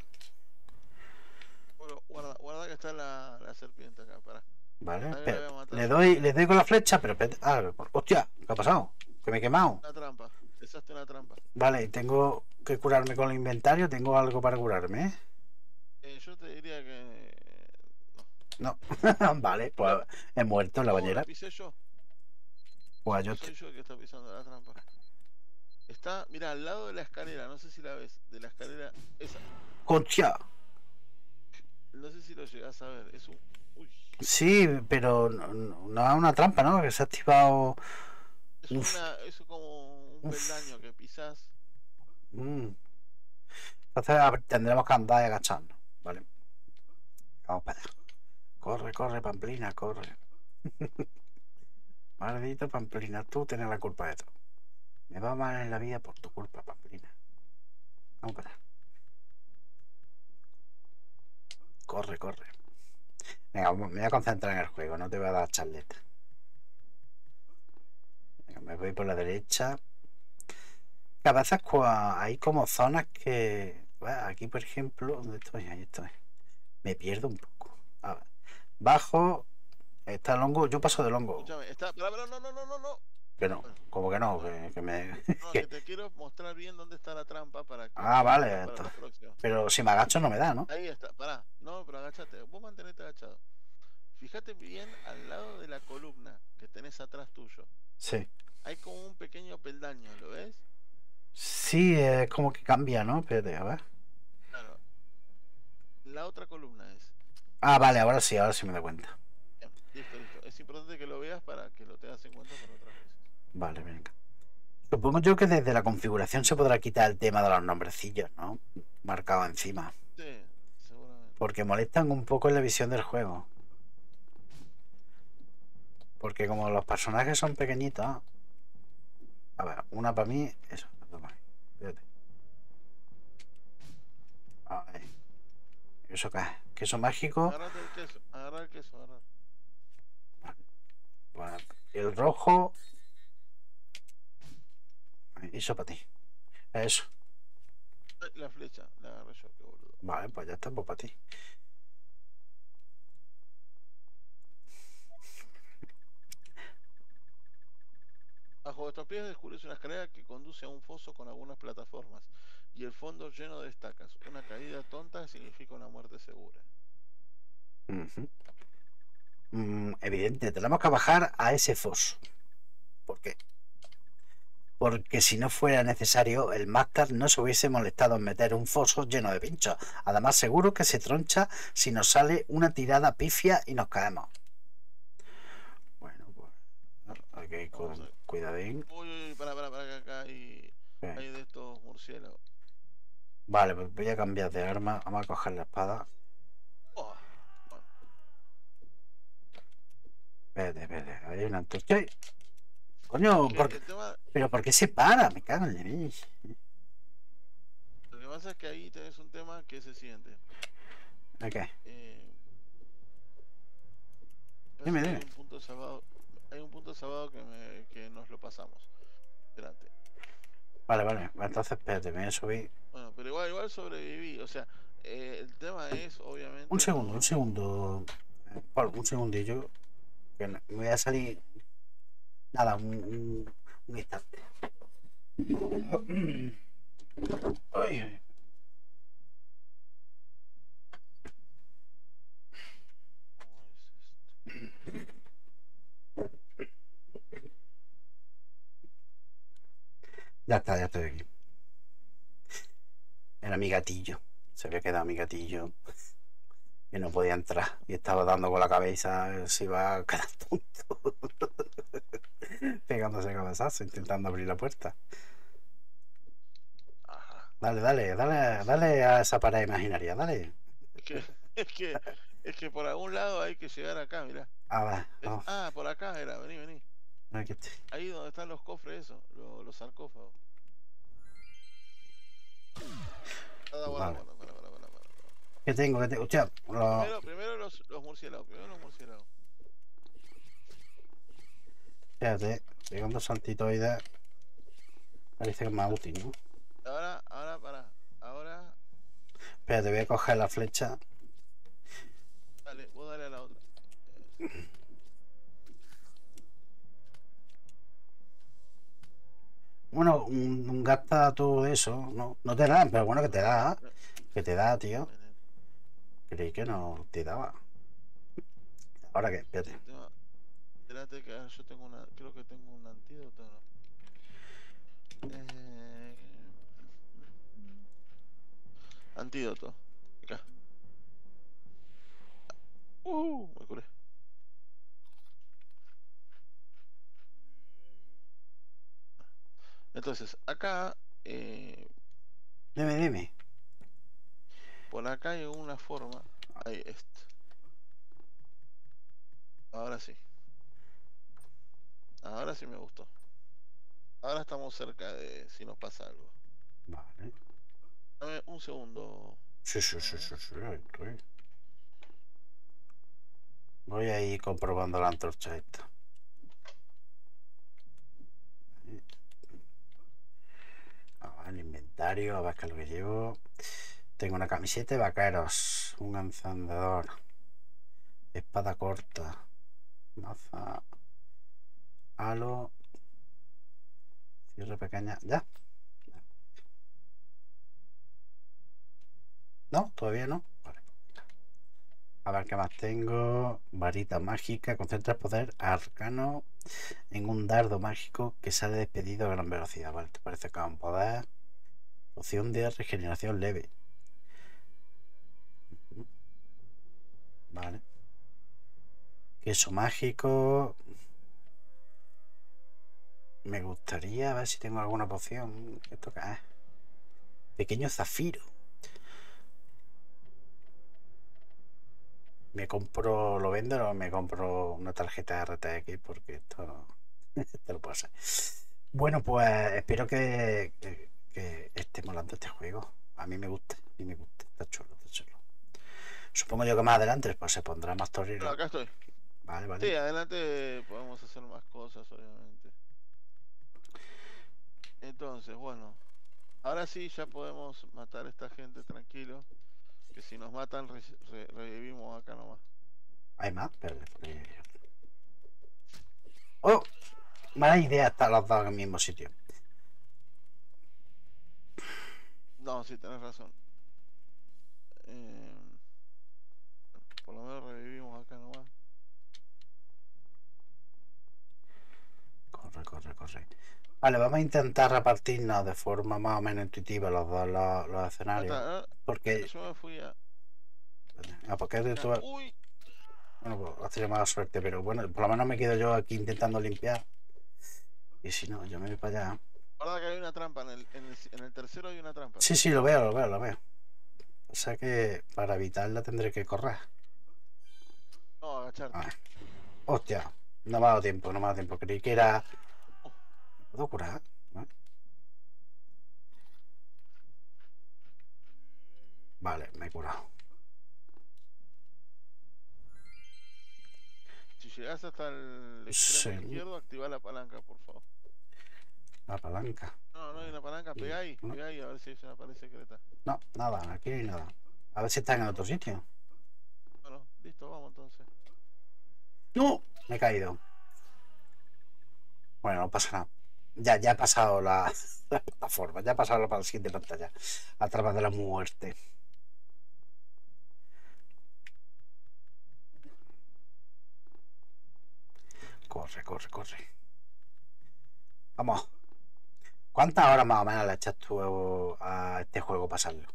Speaker 2: Bueno, guarda, guarda que está la, la serpiente acá, para.
Speaker 1: ¿vale?
Speaker 2: Matar.
Speaker 1: le doy, le doy con la flecha, pero ah, hostia, ¿qué ha pasado? Que me he quemado.
Speaker 2: Una trampa. Desaste una trampa.
Speaker 1: Vale, y tengo que curarme con el inventario, tengo algo para curarme, ¿eh?
Speaker 2: Eh, yo te diría que.
Speaker 1: No. [LAUGHS] vale, pues he muerto en la
Speaker 2: No,
Speaker 1: bañera.
Speaker 2: pisé yo.
Speaker 1: Pues yo
Speaker 2: Soy yo el que está pisando la trampa. Está, mira, al lado de la escalera, no sé si la ves, de la escalera esa.
Speaker 1: ¡Concha!
Speaker 2: No sé si lo llegas a ver. Es un. Uy.
Speaker 1: Sí, pero no, no- una trampa, ¿no? Que se ha activado.
Speaker 2: Es, una, es como un
Speaker 1: Uf.
Speaker 2: peldaño que pisás.
Speaker 1: Mm. Entonces tendremos que andar y agacharnos. Vale. Vamos para allá. Corre, corre, Pamplina, corre. [LAUGHS] Maldito Pamplina, tú tienes la culpa de todo. Me va mal en la vida por tu culpa, Pamplina. Vamos para. Corre, corre. Venga, me voy a concentrar en el juego, no te voy a dar charleta. Venga, me voy por la derecha. A veces hay como zonas que. aquí, por ejemplo, ¿dónde estoy? Ahí estoy. Me pierdo un poco. A ver. Bajo. Está el hongo. Yo paso del hongo.
Speaker 2: Escúchame, está. pará, pará, no, no, no, no, no.
Speaker 1: Que no. Como que no. Que, que me.
Speaker 2: No, que te quiero mostrar bien dónde está la trampa para que.
Speaker 1: Ah, vale. Pero si me agacho no me da, ¿no?
Speaker 2: Ahí está, pará. No, pero agachate. Vos mantenete agachado. Fíjate bien al lado de la columna que tenés atrás tuyo.
Speaker 1: Sí.
Speaker 2: Hay como un pequeño peldaño, ¿lo ves?
Speaker 1: Sí, es como que cambia, ¿no? Espérate, a ver.
Speaker 2: Claro. La otra columna es.
Speaker 1: Ah, vale, ahora sí, ahora sí me doy cuenta.
Speaker 2: Listo, listo. Es importante que lo veas para que lo tengas en cuenta para otras veces.
Speaker 1: Vale, venga. Supongo yo que desde la configuración se podrá quitar el tema de los nombrecillos, ¿no? Marcado encima.
Speaker 2: Sí, seguramente.
Speaker 1: Porque molestan un poco en la visión del juego. Porque como los personajes son pequeñitos. A ver, una para mí, eso, otra para mí. Fíjate. Ahí. ¿Eso qué es? ¿Queso mágico?
Speaker 2: Agárrate el queso, agarra el queso, agarra.
Speaker 1: El rojo. Eso para ti. Eso.
Speaker 2: La flecha, la agarré yo, qué boludo.
Speaker 1: Vale, pues ya está, pues para ti.
Speaker 2: Bajo vuestros pies descubrís una escalera que conduce a un foso con algunas plataformas y el fondo lleno de estacas. Una caída tonta significa una muerte segura.
Speaker 1: Mm, evidente, tenemos que bajar a ese foso. ¿Por qué? Porque si no fuera necesario, el máster no se hubiese molestado en meter un foso lleno de pinchos. Además, seguro que se troncha si nos sale una tirada pifia y nos caemos. Bueno, pues hay que ir
Speaker 2: Vamos
Speaker 1: con cuidadín.
Speaker 2: Uy, uy, para, para, para, que acá hay de estos murciélagos.
Speaker 1: Vale, pues voy a cambiar de arma. Vamos a coger la espada.
Speaker 2: Oh, bueno,
Speaker 1: Espérate, espérate. Hay antorcha. ¡Ay! Coño, ¿por qué-
Speaker 2: el tema-
Speaker 1: ¿pero por qué se para? Me cago en leche.
Speaker 2: lo que pasa es que ahí tenés un tema que se siente.
Speaker 1: Ok.
Speaker 2: Eh,
Speaker 1: Dime,
Speaker 2: hay
Speaker 1: dime.
Speaker 2: un punto salvado, hay un punto salvado que, me, que nos lo pasamos. Espérate.
Speaker 1: Vale, vale. Entonces, espérate, me voy a subir.
Speaker 2: Bueno, pero igual, igual sobreviví. O sea, eh, el tema es obviamente.
Speaker 1: Un segundo, un segundo. Un segundillo. Me voy a salir. Nada, un, un, instante. Ay. Ya está, ya estoy aquí. Era mi gatillo. Se había quedado mi gatillo. Que no podía entrar. Y estaba dando con la cabeza. Se iba [LAUGHS] a quedar tonto. Pegándose cabezazo, intentando abrir la puerta.
Speaker 2: Ajá.
Speaker 1: Dale, dale, dale, dale a esa pared imaginaria, dale.
Speaker 2: Es que, [LAUGHS] es que, es que por algún lado hay que llegar acá, mirá.
Speaker 1: A ver,
Speaker 2: Es-
Speaker 1: vamos.
Speaker 2: ah, por acá era, vení, vení.
Speaker 1: Aquí estoy.
Speaker 2: Ahí donde están los cofres, eso, lo- los sarcófagos. Ah, bueno,
Speaker 1: Vale.
Speaker 2: bueno, bueno.
Speaker 1: ¿Qué tengo? ¿Qué tengo? Hostia, lo-
Speaker 2: Primero, primero los, los murciélagos, primero los murciélagos.
Speaker 1: Espérate, pegando saltitoides. Parece que es más útil, ¿no?
Speaker 2: Ahora, ahora, para. Ahora,
Speaker 1: Espérate, voy a coger la flecha.
Speaker 2: dale, vos dale a la otra.
Speaker 1: Bueno, un, un gasta todo eso, ¿no? No te da, pero bueno que te da. Que te da, tío. Creí que no te daba. Ahora que, espérate.
Speaker 2: Espérate que ah, yo tengo una. Creo que tengo un antídoto, ¿no? Eh, Antídoto. Acá. Uh, me curé. Entonces, acá, eh,
Speaker 1: Dime, dime.
Speaker 2: Por acá hay una forma. Ahí, esto. Ahora sí. Ahora sí me gustó. Ahora estamos cerca de si nos pasa algo.
Speaker 1: Vale.
Speaker 2: Dame un segundo.
Speaker 1: Sí, sí, sí, sí, sí, ahí estoy. Voy a ir comprobando la antorcha esta. A ver, el inventario, a ver qué es lo que llevo. Tengo una camiseta de vaqueros, un encendedor, espada corta, maza, halo, cierre pequeña. ¿Ya? ¿No? ¿Todavía no? Vale. A ver qué más tengo. Varita mágica. Concentra poder arcano en un dardo mágico que sale despedido a gran velocidad. Vale, te parece que es un poder. Opción de regeneración leve. Vale. Queso mágico. Me gustaría ver si tengo alguna poción. ¿Esto qué es? Pequeño zafiro. me compro, lo vendo o me compro una tarjeta RTX porque esto, [LAUGHS] esto no puede ser. Bueno, pues espero que, que, que esté molando este juego. A mí me gusta, a mí me gusta, está chulo, está chulo. Supongo yo que más adelante pues se pondrá más torero.
Speaker 2: acá estoy.
Speaker 1: Vale,
Speaker 2: Sí,
Speaker 1: vale.
Speaker 2: adelante podemos hacer más cosas, obviamente. Entonces, bueno. Ahora sí ya podemos matar a esta gente tranquilo. Que si nos matan, re- re- revivimos acá nomás.
Speaker 1: Hay más, pero después- Oh, mala idea estar los dos en el mismo sitio.
Speaker 2: No, sí, tenés razón. Eh, por lo menos revivimos acá nomás.
Speaker 1: Corre, corre. Vale, vamos a intentar repartirnos de forma más o menos intuitiva los dos los, escenarios.
Speaker 2: ah,
Speaker 1: Porque,
Speaker 2: Yo me fui a.
Speaker 1: ah, porque es de tu-
Speaker 2: Uy,
Speaker 1: Bueno, pues tenido mala suerte, pero bueno, por lo menos me quedo yo aquí intentando limpiar. Y si no, yo me voy para allá.
Speaker 2: que hay una trampa. En el, en el, en el tercero hay una trampa.
Speaker 1: Sí, sí, lo veo, lo veo, lo veo. O sea que para evitarla tendré que correr.
Speaker 2: No, agacharte.
Speaker 1: Ah. Hostia, no me ha dado tiempo, no me ha dado tiempo. Creí que era. ¿Me puedo curar? Vale, me he curado.
Speaker 2: Si llegas hasta el extremo
Speaker 1: Sí.
Speaker 2: izquierdo, activa la palanca, por favor.
Speaker 1: La palanca.
Speaker 2: No, no hay una palanca, ahí,
Speaker 1: No.
Speaker 2: pegá ahí a ver si se me aparece secreta.
Speaker 1: No, nada, aquí no hay nada. A ver si está en otro sitio.
Speaker 2: Bueno, listo, vamos entonces.
Speaker 1: ¡No! Me he caído. Bueno, no pasa nada. Ya, ya he pasado la, [LAUGHS] la plataforma, ya he pasado la, para la siguiente pantalla. A través de la muerte. Corre, corre, corre. Vamos. ¿Cuántas horas más o menos le echas tú a este juego pasarlo?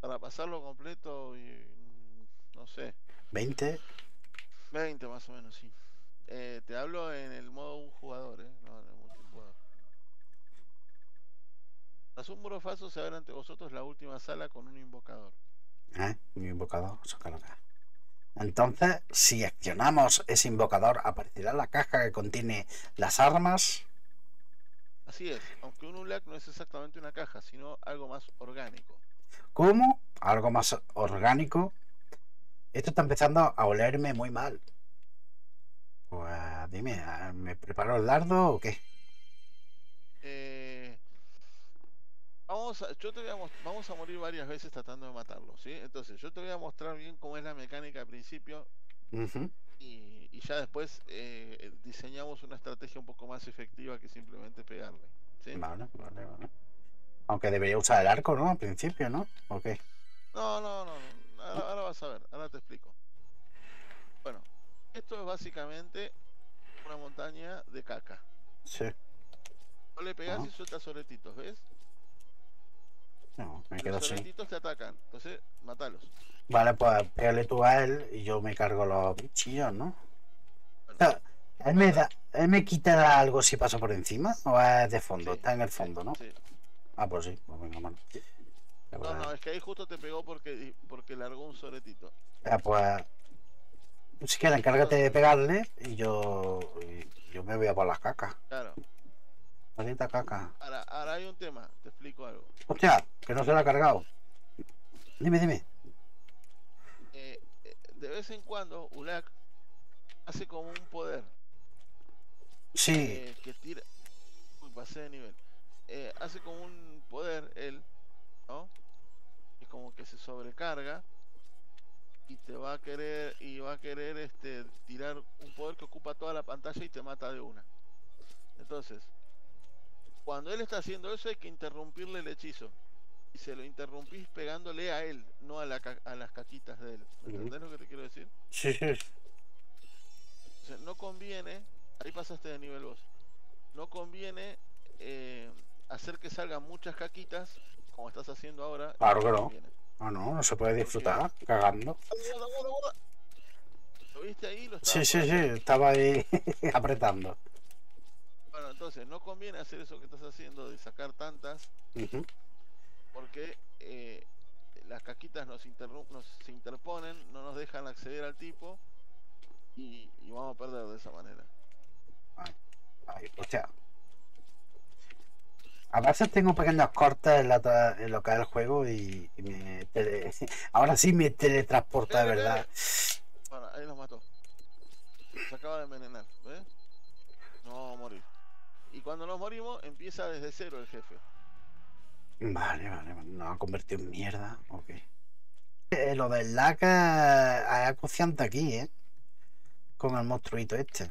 Speaker 2: Para pasarlo completo y. mm, No sé,
Speaker 1: ¿20?
Speaker 2: 20 más o menos, sí. Eh, te hablo en el modo un jugador, ¿eh? No en el multijugador. Tras un muro falso se abre ante vosotros la última sala con un invocador.
Speaker 1: ¿Eh? Un invocador, eso que lo que es. Entonces, si accionamos ese invocador, aparecerá la caja que contiene las armas.
Speaker 2: Así es, aunque un ULAC no es exactamente una caja, sino algo más orgánico.
Speaker 1: ¿Cómo? Algo más orgánico. Esto está empezando a olerme muy mal. Pues dime, ¿me preparo el dardo o qué?
Speaker 2: Eh, vamos a, yo te voy a mos- vamos a morir varias veces tratando de matarlo, ¿sí? Entonces, yo te voy a mostrar bien cómo es la mecánica al principio y, y ya después eh, diseñamos una estrategia un poco más efectiva que simplemente pegarle, ¿sí?
Speaker 1: Vale, vale, vale. Aunque debería usar el arco, ¿no? Al principio, ¿no? ¿O qué?
Speaker 2: No, no, no, no, Ahora, ahora vas a ver, ahora te explico. Bueno, esto es básicamente una montaña de caca.
Speaker 1: Sí.
Speaker 2: No le pegas y sueltas soletitos, ¿ves?
Speaker 1: No, me quedo
Speaker 2: Los soletitos te atacan, entonces matalos.
Speaker 1: Vale, pues pégale tú a él y yo me cargo los bichillos, ¿no? ¿él me, da, ¿Él me quitará algo si paso por encima? ¿O es de fondo?
Speaker 2: Sí,
Speaker 1: Está en el fondo, ¿no?
Speaker 2: Sí.
Speaker 1: Ah, pues sí, pues venga, mano.
Speaker 2: No, no, es que ahí justo te pegó porque, porque largó un soletito.
Speaker 1: Ah, pues. Si quieres, encárgate de pegarle y yo. y yo me voy a por las cacas.
Speaker 2: Claro.
Speaker 1: Maldita caca.
Speaker 2: Ahora, ahora hay un tema, te explico algo.
Speaker 1: Hostia, que no se lo ha cargado. Dime, dime.
Speaker 2: Eh, eh, de vez en cuando, Ulak hace como un poder
Speaker 1: Sí,
Speaker 2: eh, que tira. Uy, pasé de nivel. Eh, hace como un poder él, ¿no? Y como que se sobrecarga y te va a querer y va a querer este tirar un poder que ocupa toda la pantalla y te mata de una. Entonces, cuando él está haciendo eso hay que interrumpirle el hechizo. Y se lo interrumpís pegándole a él, no a, la ca- a las caquitas de él. ¿Me. ¿Entendés lo que te quiero decir?
Speaker 1: sí.
Speaker 2: O sea, no conviene, ahí pasaste de nivel 2, no conviene eh, hacer que salgan muchas caquitas, como estás haciendo ahora.
Speaker 1: Claro que no.
Speaker 2: conviene.
Speaker 1: Ah, no, no se puede disfrutar cagando.
Speaker 2: ¿Lo viste ahí? Lo
Speaker 1: Sí, sí, sí, estaba ahí [LAUGHS] apretando.
Speaker 2: Bueno, entonces no conviene hacer eso que estás haciendo de sacar tantas, porque eh, las caquitas nos, nos se interponen, no nos dejan acceder al tipo y, y vamos a perder de esa manera.
Speaker 1: Ay, hostia. A veces tengo pequeños cortes en, la en lo que es el juego y, y me tele- [LAUGHS] ahora sí me teletransporta de verdad.
Speaker 2: Bueno, ahí los mató. Se acaba de envenenar, ¿ves? No vamos a morir. Y cuando nos morimos, empieza desde cero el jefe.
Speaker 1: Vale, vale. Nos ha convertido en mierda. Ok. Eh, lo del lag es acuciante aquí, ¿eh? Con el monstruito este.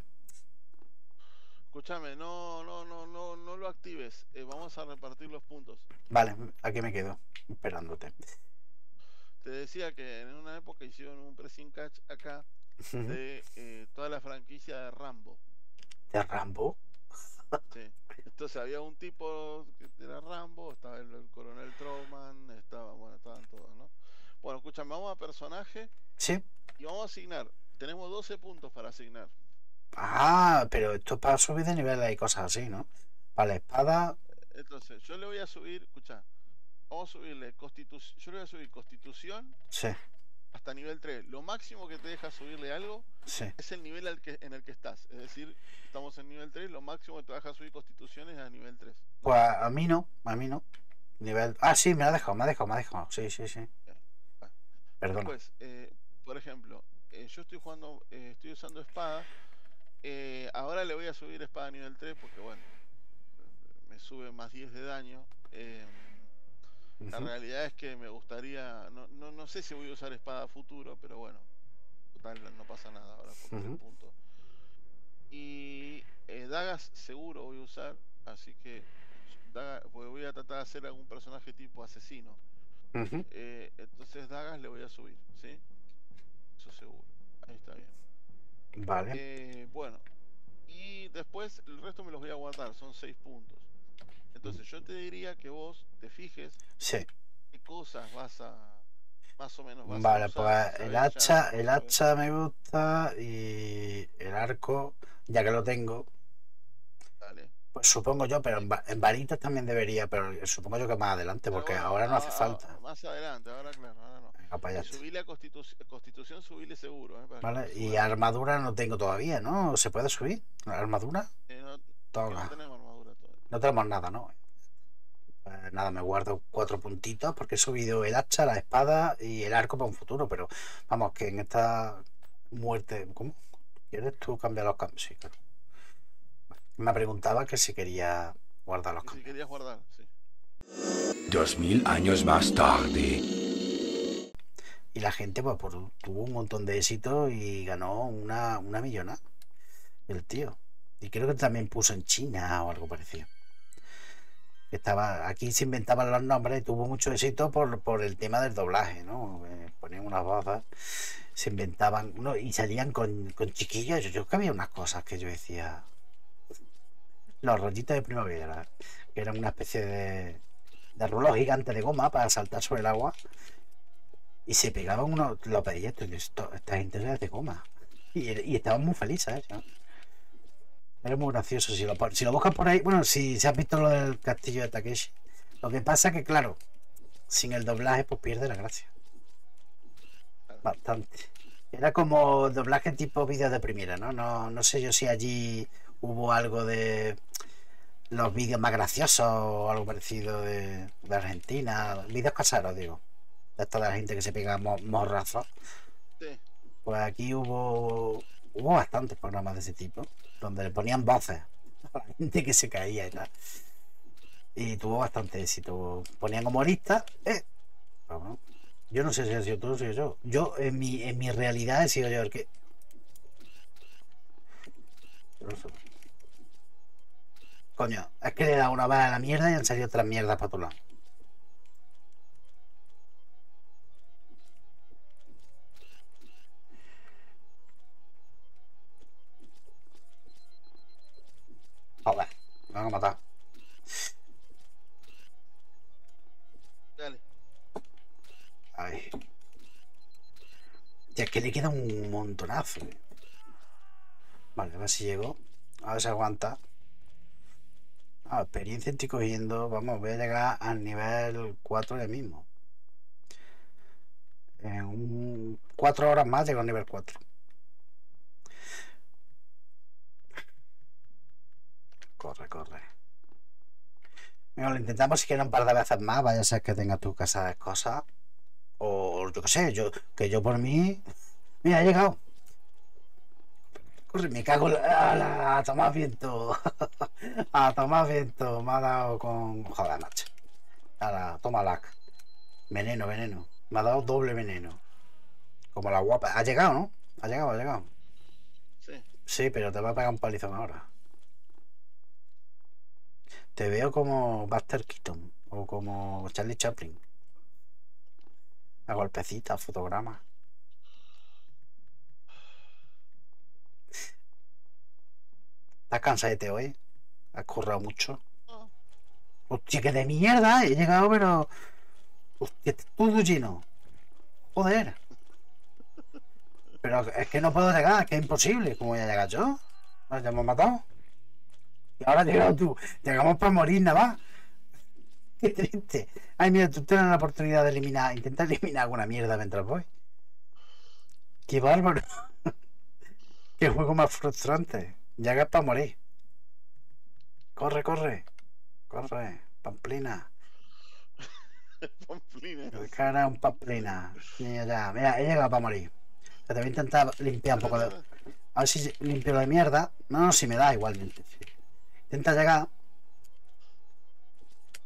Speaker 2: Escúchame, no, no, no, no, no lo actives. Eh, vamos a repartir los puntos.
Speaker 1: Vale, aquí me quedo, esperándote.
Speaker 2: Te decía que en una época hicieron un pressing catch acá de eh, toda la franquicia de Rambo.
Speaker 1: ¿De Rambo?
Speaker 2: Sí. Entonces había un tipo que era Rambo, estaba el, el coronel Trowman, estaba, bueno, estaban todos, ¿no? Bueno, escúchame, vamos a personaje
Speaker 1: Sí.
Speaker 2: y vamos a asignar. Tenemos 12 puntos para asignar.
Speaker 1: Ah, pero esto es para subir de nivel y cosas así, ¿no? Para la espada,
Speaker 2: Entonces, yo le voy a subir, escucha, vamos a subirle constitución, yo le voy a subir constitución
Speaker 1: sí,
Speaker 2: hasta nivel 3. Lo máximo que te deja subirle algo
Speaker 1: sí.
Speaker 2: es el nivel al que, en el que estás. Es decir, estamos en nivel 3, lo máximo que te deja subir constitución es a nivel 3.
Speaker 1: Pues a mí no, a mí no. Nivel. Ah, sí, me ha dejado, me ha dejado, me ha dejado. Sí, sí, sí. Perdona.
Speaker 2: Después, eh, por ejemplo, eh, yo estoy jugando, eh, estoy usando espada. Eh, ahora le voy a subir espada nivel 3 porque, bueno, me sube más 10 de daño. eh, La realidad es que me gustaría, no, no, no sé si voy a usar espada a futuro, pero bueno, total no pasa nada ahora por
Speaker 1: Ujú.
Speaker 2: el punto. Y eh, dagas seguro voy a usar, así que daga- voy a tratar de hacer algún personaje tipo asesino. Eh, entonces dagas le voy a subir, ¿sí? Eso seguro. Ahí está bien.
Speaker 1: Vale.
Speaker 2: Eh, bueno, y después el resto me los voy a guardar, son 6 puntos. Entonces yo te diría que vos te fijes
Speaker 1: Sí.
Speaker 2: qué cosas vas a más o menos vas a
Speaker 1: Vale,
Speaker 2: usar,
Speaker 1: pues el hacha,
Speaker 2: Ya,
Speaker 1: el hacha me gusta y el arco, ya que lo tengo,
Speaker 2: Dale.
Speaker 1: pues supongo yo, pero en, va- en varitas también debería, pero supongo yo que más adelante, porque
Speaker 2: bueno,
Speaker 1: ahora no hace falta.
Speaker 2: Más adelante, ahora claro, ahora no.
Speaker 1: Allá.
Speaker 2: subile a constitu- constitución, subile seguro, ¿eh? para
Speaker 1: Vale, y armadura no tengo todavía, ¿no? ¿Se puede subir? ¿La armadura?
Speaker 2: Eh, no, tenemos armadura todavía.
Speaker 1: No tenemos nada, ¿no? Pues nada, me guardo cuatro puntitos porque he subido el hacha, la espada y el arco para un futuro, pero vamos, que en esta muerte. ¿Cómo? ¿Quieres tú cambiar los cambios? Sí, claro. Me preguntaba que si quería guardar los
Speaker 2: Que si
Speaker 1: cambios.
Speaker 2: querías guardar, sí.
Speaker 3: Dos mil años más tarde.
Speaker 1: Y la gente pues, tuvo un montón de éxito y ganó una, una millona. El tío. Y creo que también puso en China o algo parecido. Estaba, aquí se inventaban los nombres y tuvo mucho éxito por, por el tema del doblaje, ¿no? Eh, ponían unas voces, se inventaban, no, y salían con, con chiquillos. Yo, yo que había unas cosas que yo decía. Los rollitos de primavera, que eran una especie de, de rulo gigante de goma para saltar sobre el agua. Y se pegaban unos. Lo pedía esto, esta gente era de goma. Y, y estaban muy felices, ¿eh? Era muy gracioso. Si lo, si lo buscas por ahí, bueno, si, si has visto lo del castillo de Takeshi. Lo que pasa que, claro, sin el doblaje, pues pierde la gracia. Bastante. Era como doblaje tipo vídeo de primera, ¿no? No, no sé yo si allí hubo algo de los vídeos más graciosos o algo parecido de, de Argentina. Vídeos caseros, digo. De esta de la gente que se pega mo- morrazos.
Speaker 2: Sí.
Speaker 1: Pues aquí hubo hubo bastantes programas de ese tipo, donde le ponían voces a la gente que se caía y tal. Y tuvo bastante éxito. Ponían humoristas. Eh. Yo no sé si ha sido tú o si yo. Yo, en mi, en mi realidad, he sido yo el que. No sé. Coño, es que le he dado una vez a la mierda y han salido otras mierdas para tu lado. Joder, me van a matar.
Speaker 2: Dale.
Speaker 1: Ay. Ya es que le queda un montonazo. Vale, a ver si llego. A ver si aguanta. Ah, experiencia estoy cogiendo. Vamos, voy a llegar al nivel 4 ya mismo. En un 4 horas más llego al nivel 4. Corre, corre. Venga, lo intentamos si quieren un par de veces más. Vaya a ser que tenga tu casa de cosas. O yo qué sé, yo, que yo por mí. Mira, he llegado. Corre, me cago en la. ¡Hala! A tomar viento. [LAUGHS] A tomar viento. Me ha dado con. Joder, macho. Ahora, toma lac. Veneno, veneno. Me ha dado doble veneno. Como la guapa. Ha llegado, ¿no? Ha llegado, ha llegado.
Speaker 2: Sí.
Speaker 1: Sí, pero te va a pegar un palizón ahora. Te veo como Buster Keaton o como Charlie Chaplin. A golpecitas, fotogramas. ¿Estás cansadete hoy? ¿Has currado mucho?
Speaker 2: No,
Speaker 1: Hostia, que de mierda. He llegado, pero. Hostia, todo lleno. Joder. Pero es que no puedo llegar, que es imposible. ¿Cómo voy a llegar yo? Nos hemos matado. Y ahora has llegado tú. Llegamos para morir nada más. Qué triste. Ay, mira, tú tienes la oportunidad de eliminar. Intenta eliminar alguna mierda mientras voy. Qué bárbaro. [LAUGHS] Qué juego más frustrante. Llegas para morir. Corre, corre. Corre. Pamplina. [LAUGHS]
Speaker 2: Pamplina.
Speaker 1: Cara un pamplina. Mira, ya. Mira, he llegado para morir. Te voy a intentar limpiar un poco de. A ver si limpio de mierda. No, no, si me da igualmente. sí. Intenta llegar.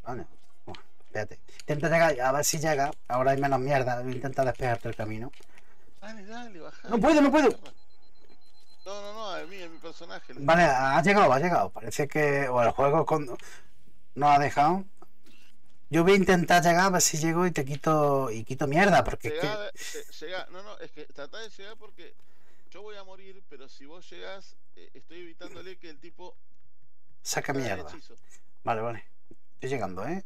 Speaker 1: Vale. Bueno, espérate. Intenta llegar, a ver si llega. Ahora hay menos mierda. Intenta despejarte el camino.
Speaker 2: Dale, dale, baja.
Speaker 1: No puedo, no puedo.
Speaker 2: No, no, no, a mí, a mi personaje.
Speaker 1: Vale, ha llegado, ha llegado. Parece que. O el juego con... no ha dejado. Yo voy a intentar llegar a ver si llego y te quito. y quito mierda. Porque es que.
Speaker 2: Eh. No, no, es que trata de llegar porque yo voy a morir, pero si vos llegás, eh, estoy evitándole que el tipo
Speaker 1: Saca mierda. Vale, vale. Estoy llegando, ¿eh?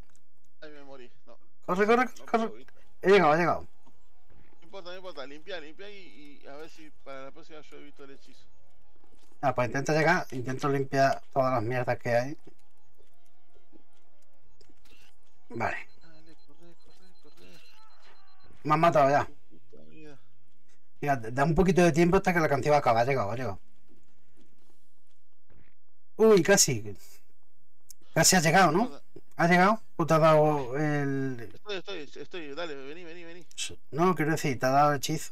Speaker 2: Ay, me morí. No,
Speaker 1: Corre, corre,
Speaker 2: no
Speaker 1: corre. He llegado, he llegado.
Speaker 2: No importa, no importa. Limpia, limpia y, y a ver si para la próxima yo evito el hechizo.
Speaker 1: Ah, pues intenta llegar, intento limpiar todas las mierdas que hay. Vale,
Speaker 2: Dale, corre, corre, corre.
Speaker 1: me han matado ya. Mira, da un poquito de tiempo hasta que la canción acabe. Ha llegado, ha llegado. Uy, casi. Casi ha llegado, ¿no?
Speaker 2: Importa.
Speaker 1: ¿Ha llegado? ¿O te ha dado el.
Speaker 2: Estoy, estoy, estoy. Dale, vení, vení, vení.
Speaker 1: No, quiero decir, te ha dado el hechizo.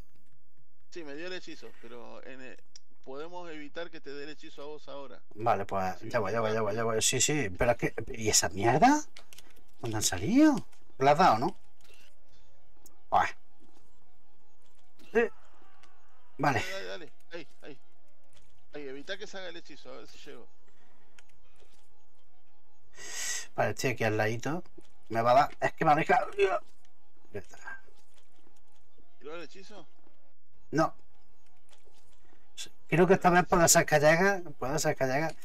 Speaker 2: Sí, me dio el hechizo, pero en el- podemos evitar que te dé el hechizo a vos ahora.
Speaker 1: Vale, pues
Speaker 2: Sí,
Speaker 1: ya voy, ya voy, ya voy, ya voy. Sí, sí, pero es que. ¿Y esa mierda? ¿Dónde han salido? ¿La has dado, no? Ay. Eh. Vale.
Speaker 2: Dale, dale, dale. Ahí, ahí. Ahí, evita que se haga el hechizo, a ver si llego.
Speaker 1: Vale, estoy aquí al ladito. Me va a dar. Es que me está.
Speaker 2: ¿Tiró el hechizo?
Speaker 1: No. Creo que esta vez que llegue. Puede ser que llegue.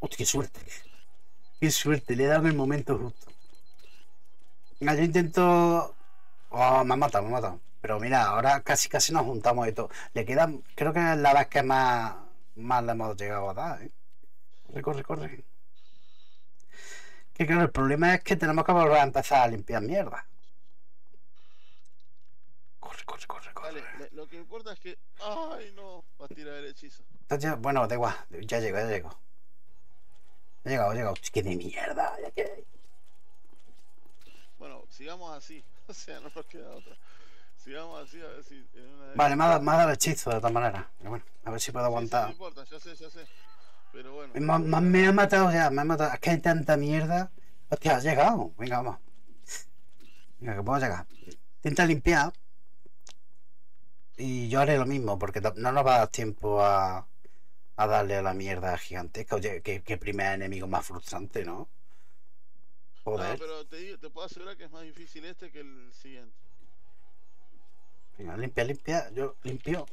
Speaker 1: Hostia, qué suerte. Qué suerte. Le he dado en el momento justo. Venga, yo intento. Oh, me ha matado, me ha matado. Pero mira, ahora casi casi nos juntamos y todo. Le quedan. Creo que es la vez que más, más le hemos llegado a dar, ¿eh? Corre, corre, corre. Que claro, el problema es que tenemos que volver a empezar a limpiar mierda. Corre, corre, corre, corre.
Speaker 2: Vale, le- lo que importa es que. ¡Ay, no! Va a tirar el hechizo.
Speaker 1: Entonces bueno, da igual, ya llego, ya llego. He llegado, he llegado. ¡Qué de mierda! ya que-
Speaker 2: Bueno, sigamos así. [LAUGHS] O sea, no nos queda otra. Sigamos así a ver si. en una de
Speaker 1: Vale, me ha, dado- me ha dado el hechizo de todas maneras. Pero bueno, a ver si puedo
Speaker 2: Sí, sí, no
Speaker 1: aguantar.
Speaker 2: importa, ya sé, ya sé. Pero bueno.
Speaker 1: Más- más me ha matado ya, me ha matado. Es que hay tanta mierda. Hostia, has llegado. Venga, vamos. Venga, que puedo llegar. Intenta limpiar. Y yo haré lo mismo, porque no nos va a dar tiempo a, a darle a la mierda gigantesca. Oye, qué, qué primer enemigo más frustrante, ¿no?
Speaker 2: No,
Speaker 1: Joder.
Speaker 2: pero te, digo- te puedo asegurar que es más difícil este que el siguiente.
Speaker 1: Venga, limpia, limpia. Yo limpio.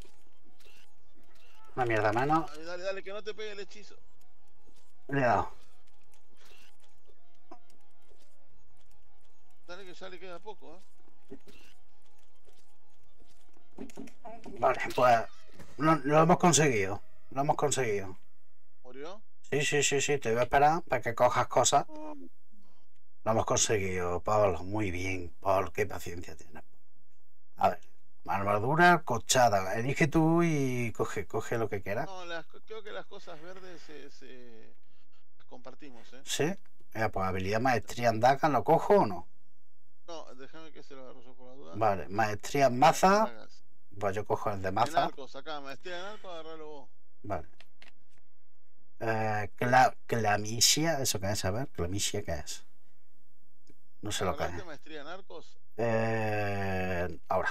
Speaker 1: Una mierda mano.
Speaker 2: Ay, dale, dale, que no te pegue el hechizo.
Speaker 1: Le he dado.
Speaker 2: Dale, que ya le queda poco, ¿eh?
Speaker 1: Vale, pues lo, lo hemos conseguido. Lo hemos conseguido.
Speaker 2: ¿Murió?
Speaker 1: Sí, sí, sí, sí, te voy a esperar para que cojas cosas. Lo hemos conseguido, Pablo. Muy bien, Paul. Qué paciencia tienes. A ver, armadura cochada. Elige tú y coge, coge lo que quieras.
Speaker 2: No, las, creo que las cosas verdes se, se- las compartimos, ¿eh?
Speaker 1: ¿Sí? Eh, pues habilidad maestría en daga, ¿lo cojo o no?
Speaker 2: No, déjame que se lo agarro yo por la duda.
Speaker 1: Vale, maestría en maza. Pues yo cojo el de
Speaker 2: En
Speaker 1: maza.
Speaker 2: arcos, acá, maestría en arco, agarralo vos.
Speaker 1: Vale. Eh, cla- clamicia, ¿eso qué es? A ver, clamicia, ¿qué es? No sé lo que es.
Speaker 2: ¿Agarraste maestría en arcos?
Speaker 1: Eh, ahora.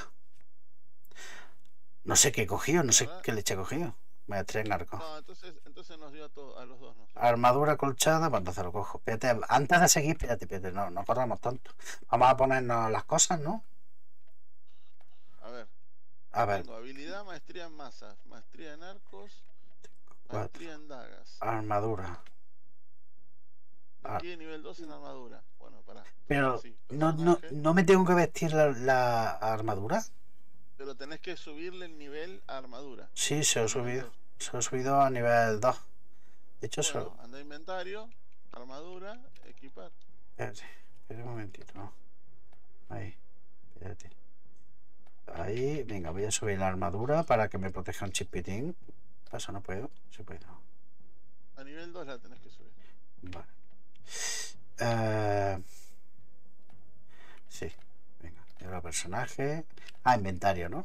Speaker 1: No sé qué he cogido, no sé
Speaker 2: ¿Verdad?
Speaker 1: qué leche he cogido. Maestría en arco.
Speaker 2: No, entonces, entonces nos dio a, to- a los dos, ¿no?
Speaker 1: Armadura colchada, pues entonces lo cojo. Espérate, antes de seguir, espérate, espérate, no, no corramos tanto. Vamos a ponernos las cosas, ¿no?
Speaker 2: A ver,
Speaker 1: A ver,
Speaker 2: tengo habilidad, maestría en masas, maestría en arcos, maestría en dagas.
Speaker 1: armadura. ah.
Speaker 2: Aquí nivel 2 en armadura. Bueno, pará.
Speaker 1: Pero
Speaker 2: Sí,
Speaker 1: no, no, no me tengo que vestir la, la armadura.
Speaker 2: Pero tenés que subirle el nivel a armadura.
Speaker 1: Sí, se lo subido. Se lo he subido a nivel 2. De hecho,
Speaker 2: Bueno, anda a inventario, armadura, equipar.
Speaker 1: Espérate, espérate un momentito. Ahí, espérate. Ahí, venga, voy a subir la armadura para que me proteja un chispitín. Eso no puedo, sí puedo.
Speaker 2: A nivel 2 la tenés que subir.
Speaker 1: Vale. Eh, sí, lleva personaje. Ah, inventario, ¿no?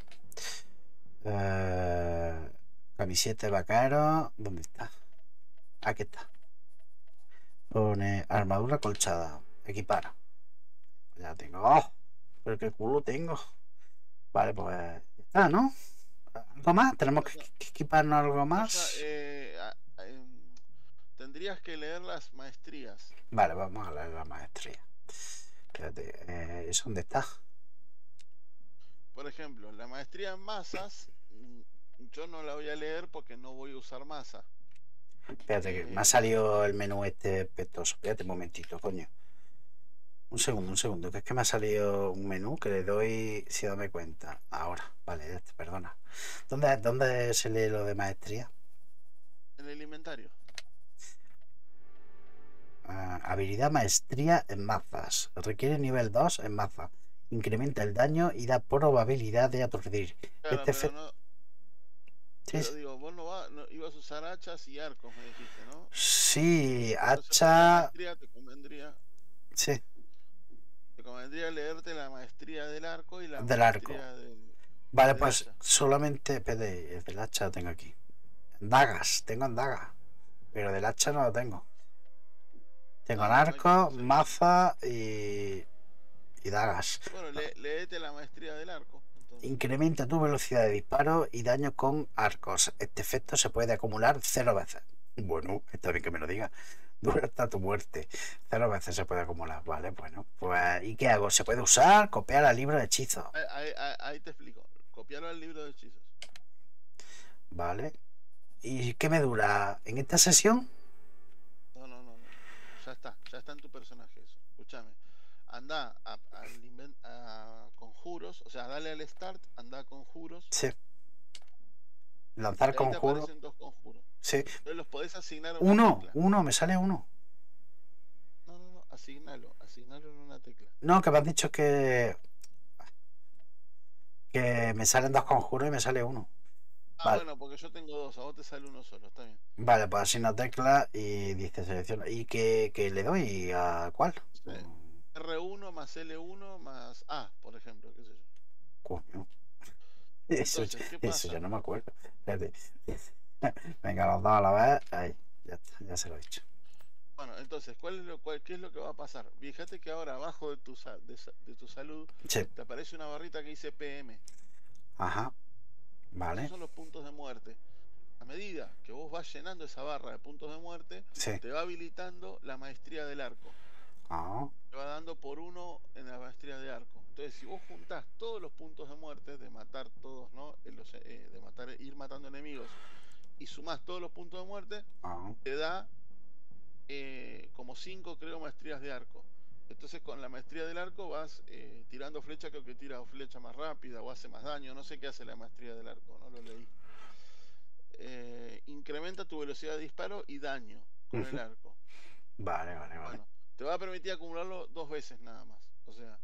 Speaker 1: Eh, camiseta vaquero. ¿Dónde está? Aquí está. Pone armadura colchada. Equipar. Ya tengo. ¡Oh! Pero qué culo tengo. Vale, pues ya está, ¿no? ¿Algo más? ¿Tenemos que, que equiparnos algo
Speaker 2: O
Speaker 1: más?
Speaker 2: sea, eh, em, tendrías que leer las maestrías.
Speaker 1: Vale, vamos a leer la maestría. Espérate, eh, ¿eso dónde está?
Speaker 2: Por ejemplo, la maestría en masas, mm, yo no la voy a leer porque no voy a usar masa.
Speaker 1: Espérate, que me ha
Speaker 2: Eh.
Speaker 1: salido el menú este pestoso. Espérate un momentito, coño. Un segundo, un segundo, que es que me ha salido un menú que le doy, si dame cuenta. Ahora, vale, perdona. ¿Dónde, ¿Dónde se lee lo de maestría?
Speaker 2: En el inventario.
Speaker 1: Ah, habilidad maestría en mazas. Requiere nivel 2 en maza. Incrementa el daño y da probabilidad de aturdir.
Speaker 2: Claro,
Speaker 1: Este fe-
Speaker 2: no,
Speaker 1: Sí,
Speaker 2: digo, vos no, va- no- ibas a usar hachas y arcos, me dijiste, ¿no?
Speaker 1: Sí,
Speaker 2: Entonces,
Speaker 1: hacha.
Speaker 2: maestría te convendría,
Speaker 1: Sí,
Speaker 2: te convendría leerte la maestría del arco y la
Speaker 1: Del arco.
Speaker 2: del...
Speaker 1: Vale,
Speaker 2: de
Speaker 1: pues
Speaker 2: hacha.
Speaker 1: solamente PD, el del hacha lo tengo aquí. Dagas, tengo en dagas. Pero del hacha no lo tengo. Tengo
Speaker 2: Ah,
Speaker 1: arco, maza y, y dagas.
Speaker 2: Bueno, le, leete la maestría del arco. entonces.
Speaker 1: Incrementa tu velocidad de disparo y daño con arcos. Este efecto se puede acumular cero veces. Bueno, está bien que me lo diga. [LAUGHS] Dura hasta tu muerte. Cero veces se puede acumular. Vale, bueno. Pues, ¿y qué hago? ¿Se puede usar? Copiar al libro de hechizos.
Speaker 2: Ahí, ahí- ahí- ahí te explico. Copiarlo al libro de hechizos.
Speaker 1: Vale. ¿Y qué me dura? ¿En esta sesión?
Speaker 2: No, no, no, no. Ya está, ya está en tu personaje eso. Escúchame. Anda a, inven- a conjuros, o sea, dale al start, anda a conjuros.
Speaker 1: Sí. Lanzar
Speaker 2: ahí te
Speaker 1: conjuro.
Speaker 2: aparecen dos conjuros.
Speaker 1: Sí.
Speaker 2: Entonces los podés asignar a una
Speaker 1: Uno,
Speaker 2: tecla.
Speaker 1: uno, me sale uno.
Speaker 2: No, no, no, asignalo, asignalo en una tecla.
Speaker 1: No, que me has dicho que. Que me salen dos conjuros y me sale uno.
Speaker 2: Ah,
Speaker 1: Vale.
Speaker 2: bueno, porque yo tengo dos, a vos te sale uno solo, está bien.
Speaker 1: Vale, pues así una tecla y dice selecciona. ¿Y qué le doy? ¿A cuál?
Speaker 2: Sí. R1 más L1 más A, por ejemplo, qué sé yo.
Speaker 1: Coño. Eso,
Speaker 2: Entonces, ¿qué
Speaker 1: eso ya no me acuerdo. [LAUGHS] Venga, los dos a la vez. Ahí, ya ya se lo he dicho.
Speaker 2: Bueno, entonces, ¿cuál es lo, cuál, ¿qué es lo que va a pasar? Fíjate que ahora abajo de tu, de, de tu salud
Speaker 1: Sí,
Speaker 2: te aparece una barrita que dice PM.
Speaker 1: ajá. Vale,
Speaker 2: Esos son los puntos de muerte. A medida que vos vas llenando esa barra de puntos de muerte,
Speaker 1: sí.
Speaker 2: te va habilitando la maestría del arco.
Speaker 1: Ah,
Speaker 2: Te va dando por uno en la maestría de arco. Entonces, si vos juntás todos los puntos de muerte, de matar todos, ¿no? Los, eh, de matar, ir matando enemigos, y sumás todos los puntos de muerte,
Speaker 1: ah,
Speaker 2: te da eh, como 5, creo, maestrías de arco. Entonces, con la maestría del arco vas eh, tirando flecha, creo que tira flecha más rápida o hace más daño. No sé qué hace la maestría del arco, no lo leí. Eh, incrementa tu velocidad de disparo y daño con el arco.
Speaker 1: Vale, vale, vale.
Speaker 2: Bueno, te va a permitir acumularlo dos veces nada más. O sea,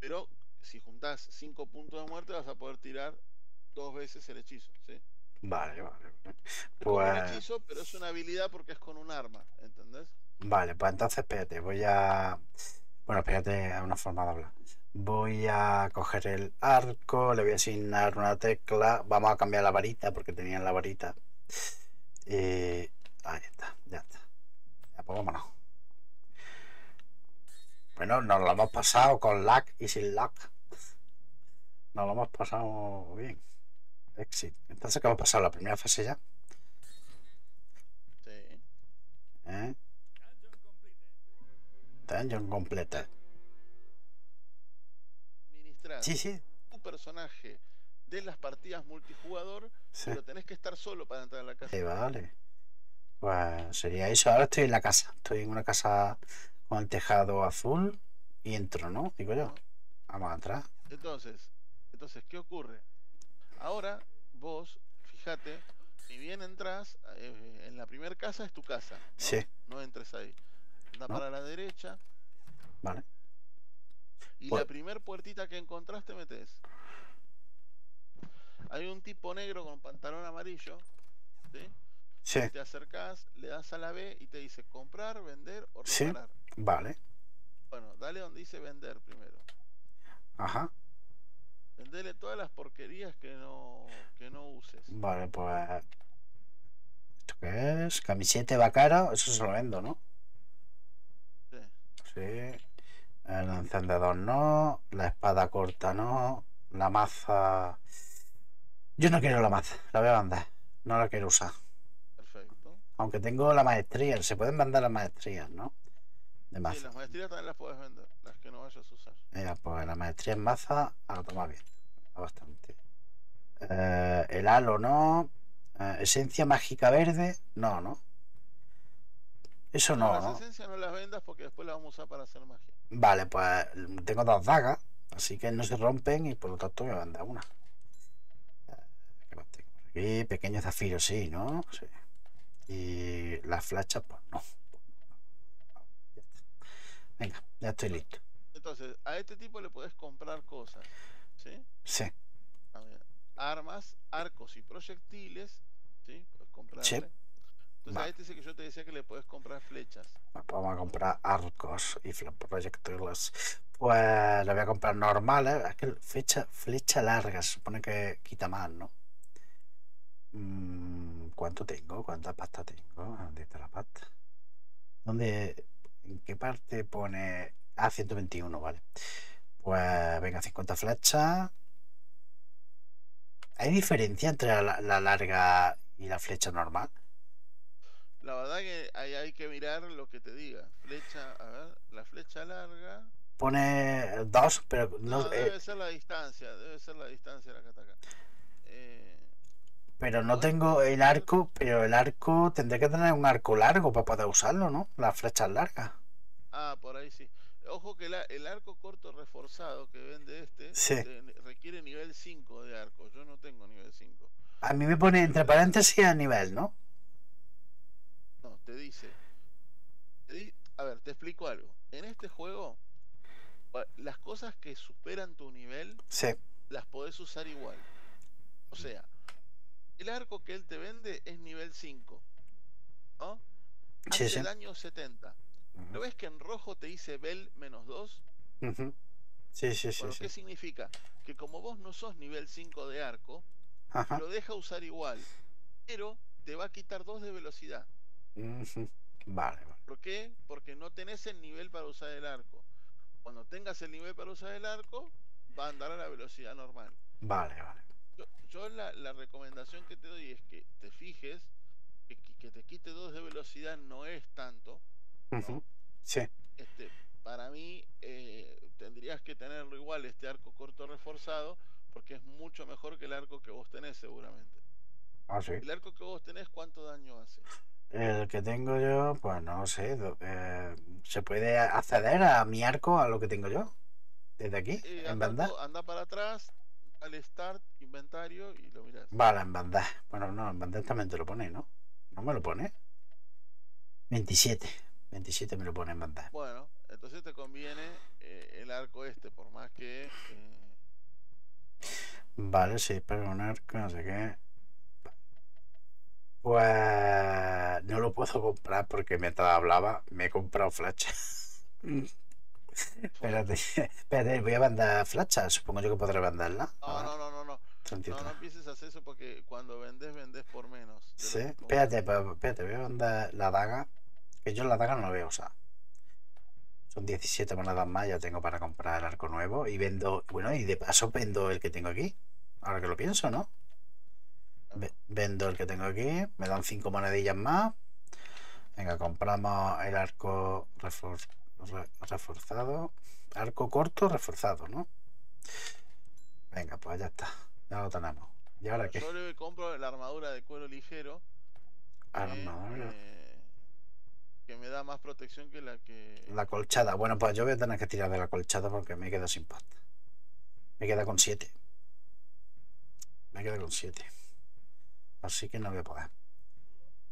Speaker 2: pero si juntás 5 puntos de muerte vas a poder tirar dos veces el hechizo, ¿sí?
Speaker 1: Vale, vale. vale.
Speaker 2: Es como un
Speaker 1: Pues,
Speaker 2: hechizo, pero es una habilidad porque es con un arma, ¿entendés?
Speaker 1: vale, pues entonces espérate, voy a. Bueno, espérate, a una forma de hablar. Voy a coger el arco, le voy a asignar una tecla. Vamos a cambiar la varita porque tenía la varita. Y ahí está, ya está. Ya, pues vámonos. Bueno, nos lo hemos pasado con lag y sin lag. Nos lo hemos pasado bien. Exit. Entonces, ¿qué hemos pasado? La primera fase ya.
Speaker 2: Sí.
Speaker 1: ¿Eh? Dungeon completa.
Speaker 2: Administrar
Speaker 1: Sí, sí.
Speaker 2: tu personaje de las partidas multijugador,
Speaker 1: Sí.
Speaker 2: pero tenés que estar solo para entrar a la casa.
Speaker 1: Sí, vale. Pues sería eso. Ahora estoy en la casa. Estoy en una casa con el tejado azul y entro, ¿no? Digo yo. Vamos a entrar.
Speaker 2: Entonces, entonces, ¿qué ocurre? Ahora vos, fíjate, si bien entras, eh, en la primera casa es tu casa. ¿no?
Speaker 1: Sí.
Speaker 2: No entres ahí. Anda
Speaker 1: No.
Speaker 2: para la derecha
Speaker 1: Vale.
Speaker 2: y
Speaker 1: Pues-
Speaker 2: la primer puertita que encontraste metes. Hay un tipo negro con pantalón amarillo, ¿sí?
Speaker 1: Sí.
Speaker 2: Te acercás, le das a la B y te dice comprar, vender o
Speaker 1: Sí. Vale.
Speaker 2: Bueno, dale donde dice vender primero.
Speaker 1: Ajá.
Speaker 2: Vendele todas las porquerías que no, que no uses.
Speaker 1: Vale, pues. ¿Esto qué es? Camiseta vaquero. Eso se lo vendo, ¿no?
Speaker 2: Sí.
Speaker 1: Sí. El encendedor no. La espada corta no. La maza. Yo no quiero la maza. La voy a vender. No la quiero usar.
Speaker 2: Perfecto.
Speaker 1: Aunque tengo la maestría. Se pueden vender las maestrías, ¿no? De
Speaker 2: Sí, las maestrías también las puedes vender, las que no vayas a usar.
Speaker 1: Mira, pues la maestría en maza. A tomar bien. Está Bastante. Eh, el halo no. Eh, esencia mágica verde. No, no. Eso no,
Speaker 2: las
Speaker 1: ¿no?
Speaker 2: esencias no las vendas porque después las vamos a usar para hacer magia.
Speaker 1: Vale, pues tengo dos dagas, así que no se rompen y por lo tanto me a vender una. Eh, ¿Qué más tengo aquí? Pequeño zafiro, sí, ¿no? Sí. Y las flechas, pues no. Venga, ya estoy listo.
Speaker 2: Entonces, a este tipo le puedes comprar cosas. ¿Sí?
Speaker 1: Sí,
Speaker 2: A ver, armas, arcos y proyectiles. ¿Sí? Puedes comprarle.
Speaker 1: Sí.
Speaker 2: Entonces, a este es el que yo te decía que le puedes comprar flechas.
Speaker 1: vamos a comprar arcos y proyectiles. Pues le voy a comprar normales. Es que flecha, flecha larga, se supone que quita más, ¿no? Mm, ¿Cuánto tengo? ¿Cuánta pasta tengo? ¿Dónde está la pasta? ¿Dónde? ¿En qué parte pone? Ah, 121, vale. Pues venga, 50 flechas. ¿Hay diferencia entre la, la larga y la flecha normal?
Speaker 2: La verdad que ahí hay que mirar lo que te diga. Flecha, a ver, la flecha larga.
Speaker 1: Pone dos, pero
Speaker 2: No,
Speaker 1: no, eh,
Speaker 2: debe ser la distancia, debe ser la distancia la que ataca. Eh,
Speaker 1: pero no tengo el arco, pero el arco tendré que tener un arco largo para poder usarlo, ¿no? Las flechas largas.
Speaker 2: ah, por ahí sí. Ojo que la- el arco corto reforzado que vende este
Speaker 1: Sí.
Speaker 2: requiere nivel 5 de arco. Yo no tengo nivel 5.
Speaker 1: A mí me pone entre paréntesis a nivel, ¿no?
Speaker 2: No, te dice. te di- a ver, te explico algo. En este juego, las cosas que superan tu nivel
Speaker 1: Sí.
Speaker 2: las podés usar igual. O sea, el arco que él te vende es nivel 5. ¿No?
Speaker 1: Sí,
Speaker 2: Hace
Speaker 1: sí.
Speaker 2: daño 70. ¿No ves que en rojo te dice Bell menos 2?
Speaker 1: Ujú. Sí, sí, sí, sí.
Speaker 2: ¿qué significa? Que como vos no sos nivel 5 de arco,
Speaker 1: Ajá.
Speaker 2: lo deja usar igual. Pero te va a quitar 2 de velocidad.
Speaker 1: Vale, vale.
Speaker 2: ¿Por qué? Porque no tenés el nivel para usar el arco. Cuando tengas el nivel para usar el arco, va a andar a la velocidad normal.
Speaker 1: Vale, vale.
Speaker 2: Yo, yo la, la recomendación que te doy es que te fijes que, que- te quite 2 de velocidad no es tanto.
Speaker 1: Sí.
Speaker 2: Este, para mí eh, tendrías que tenerlo igual este arco corto reforzado porque es mucho mejor que el arco que vos tenés seguramente.
Speaker 1: Ah, sí.
Speaker 2: El arco que vos tenés, ¿cuánto daño hace?
Speaker 1: El que tengo yo, pues no sé. eh, ¿Se puede acceder a mi arco, a lo que tengo yo? Desde aquí,
Speaker 2: Eh,
Speaker 1: en
Speaker 2: anda, anda para atrás, al start, inventario y lo mirás.
Speaker 1: Vale, en bandar. Bueno, no, en bandar también te lo pone, ¿no? ¿No me lo pone? 27. 27 me lo pone en bandar.
Speaker 2: Bueno, entonces te conviene eh, el arco este, por más que... eh,
Speaker 1: Vale, sí, pero un arco, no sé qué. Pues no lo puedo comprar porque mientras hablaba me he comprado flechas. [LAUGHS] espérate, [LAUGHS] espérate, voy a mandar flechas. Supongo yo que podré mandarla.
Speaker 2: No, no, no, no, no. No,
Speaker 1: 33.
Speaker 2: no empieces a hacer eso porque cuando vendes, vendes por menos.
Speaker 1: Sí, espérate, espérate, voy a mandar la daga. Que yo la daga no la voy a usar. Son 17 monedas más, ya tengo para comprar el arco nuevo. Y vendo, bueno, y de paso vendo el que tengo aquí. Ahora que lo pienso, ¿no? Ve- Vendo el que tengo aquí, me dan 5 monedillas más. Venga, compramos el arco refor- re- reforzado. Arco corto reforzado, ¿no? Venga, pues ya está. Ya lo tenemos. ¿Y ahora qué?
Speaker 2: Yo le compro la armadura de cuero ligero. que,
Speaker 1: Armadura.
Speaker 2: eh, que me da más protección que la que.
Speaker 1: La colchada. Bueno, pues yo voy a tener que tirar de la colchada porque me quedo sin pasta. Me queda con 7. Me queda con 7. Así que no voy a poder.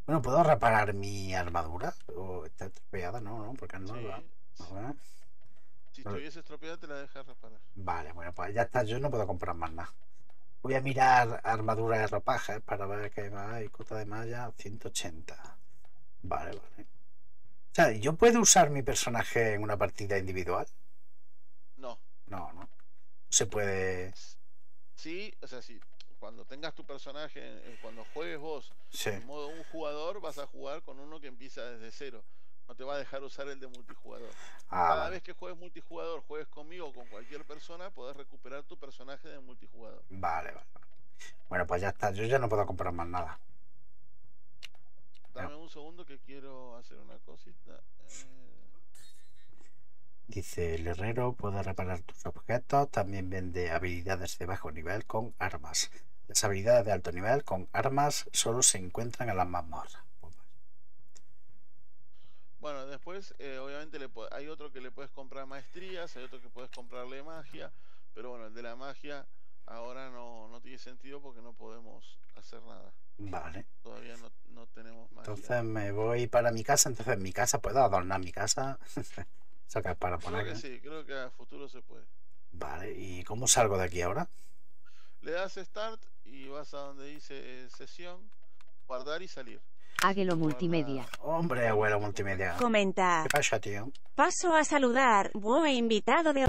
Speaker 1: Bueno, ¿puedo reparar mi armadura? ¿O está estropeada? No, no, porque es
Speaker 2: Sí,
Speaker 1: nueva. A ver.
Speaker 2: si estuviese estropeada, te la dejas reparar.
Speaker 1: Vale, bueno, pues ya está. Yo no puedo comprar más nada. Voy a mirar armadura de ropaje para ver qué más hay. Cota de malla, 180. Vale, vale. O sea, ¿yo puedo usar mi personaje en una partida individual?
Speaker 2: No.
Speaker 1: No, no. Se puede.
Speaker 2: Sí, o sea, si cuando tengas tu personaje, eh, cuando juegues vos
Speaker 1: Sí.
Speaker 2: en modo un jugador, vas a jugar con uno que empieza desde cero. No te va a dejar usar el de multijugador.
Speaker 1: Ah,
Speaker 2: Cada
Speaker 1: vale.
Speaker 2: vez que juegues multijugador, juegues conmigo o con cualquier persona, podés recuperar tu personaje de multijugador.
Speaker 1: Vale, vale. Bueno, pues ya está. Yo ya no puedo comprar más nada.
Speaker 2: Dame un segundo que quiero hacer una cosita. Eh,
Speaker 1: Dice el herrero puede reparar tus objetos. También vende habilidades de bajo nivel con armas. Las habilidades de alto nivel con armas solo se encuentran en las mazmorras.
Speaker 2: Bueno, después, eh, obviamente, le hay otro que le puedes comprar maestrías, hay otro que puedes comprarle magia, pero bueno, el de la magia ahora no, no tiene sentido porque no podemos hacer nada.
Speaker 1: Vale.
Speaker 2: Todavía no, no tenemos magia.
Speaker 1: Entonces me voy para mi casa. Entonces en mi casa puedo adornar mi casa. [LAUGHS] Eso que es para
Speaker 2: creo
Speaker 1: poner.
Speaker 2: que sí, creo que a futuro se puede.
Speaker 1: Vale. ¿Y cómo salgo de aquí ahora?
Speaker 2: Le das start y vas a donde dice eh, sesión, guardar y salir.
Speaker 4: Águelo Multimedia.
Speaker 1: Hombre, Águelo Multimedia.
Speaker 5: Comenta.
Speaker 1: ¿Qué pasa, tío?
Speaker 5: Paso a saludar, buen invitado de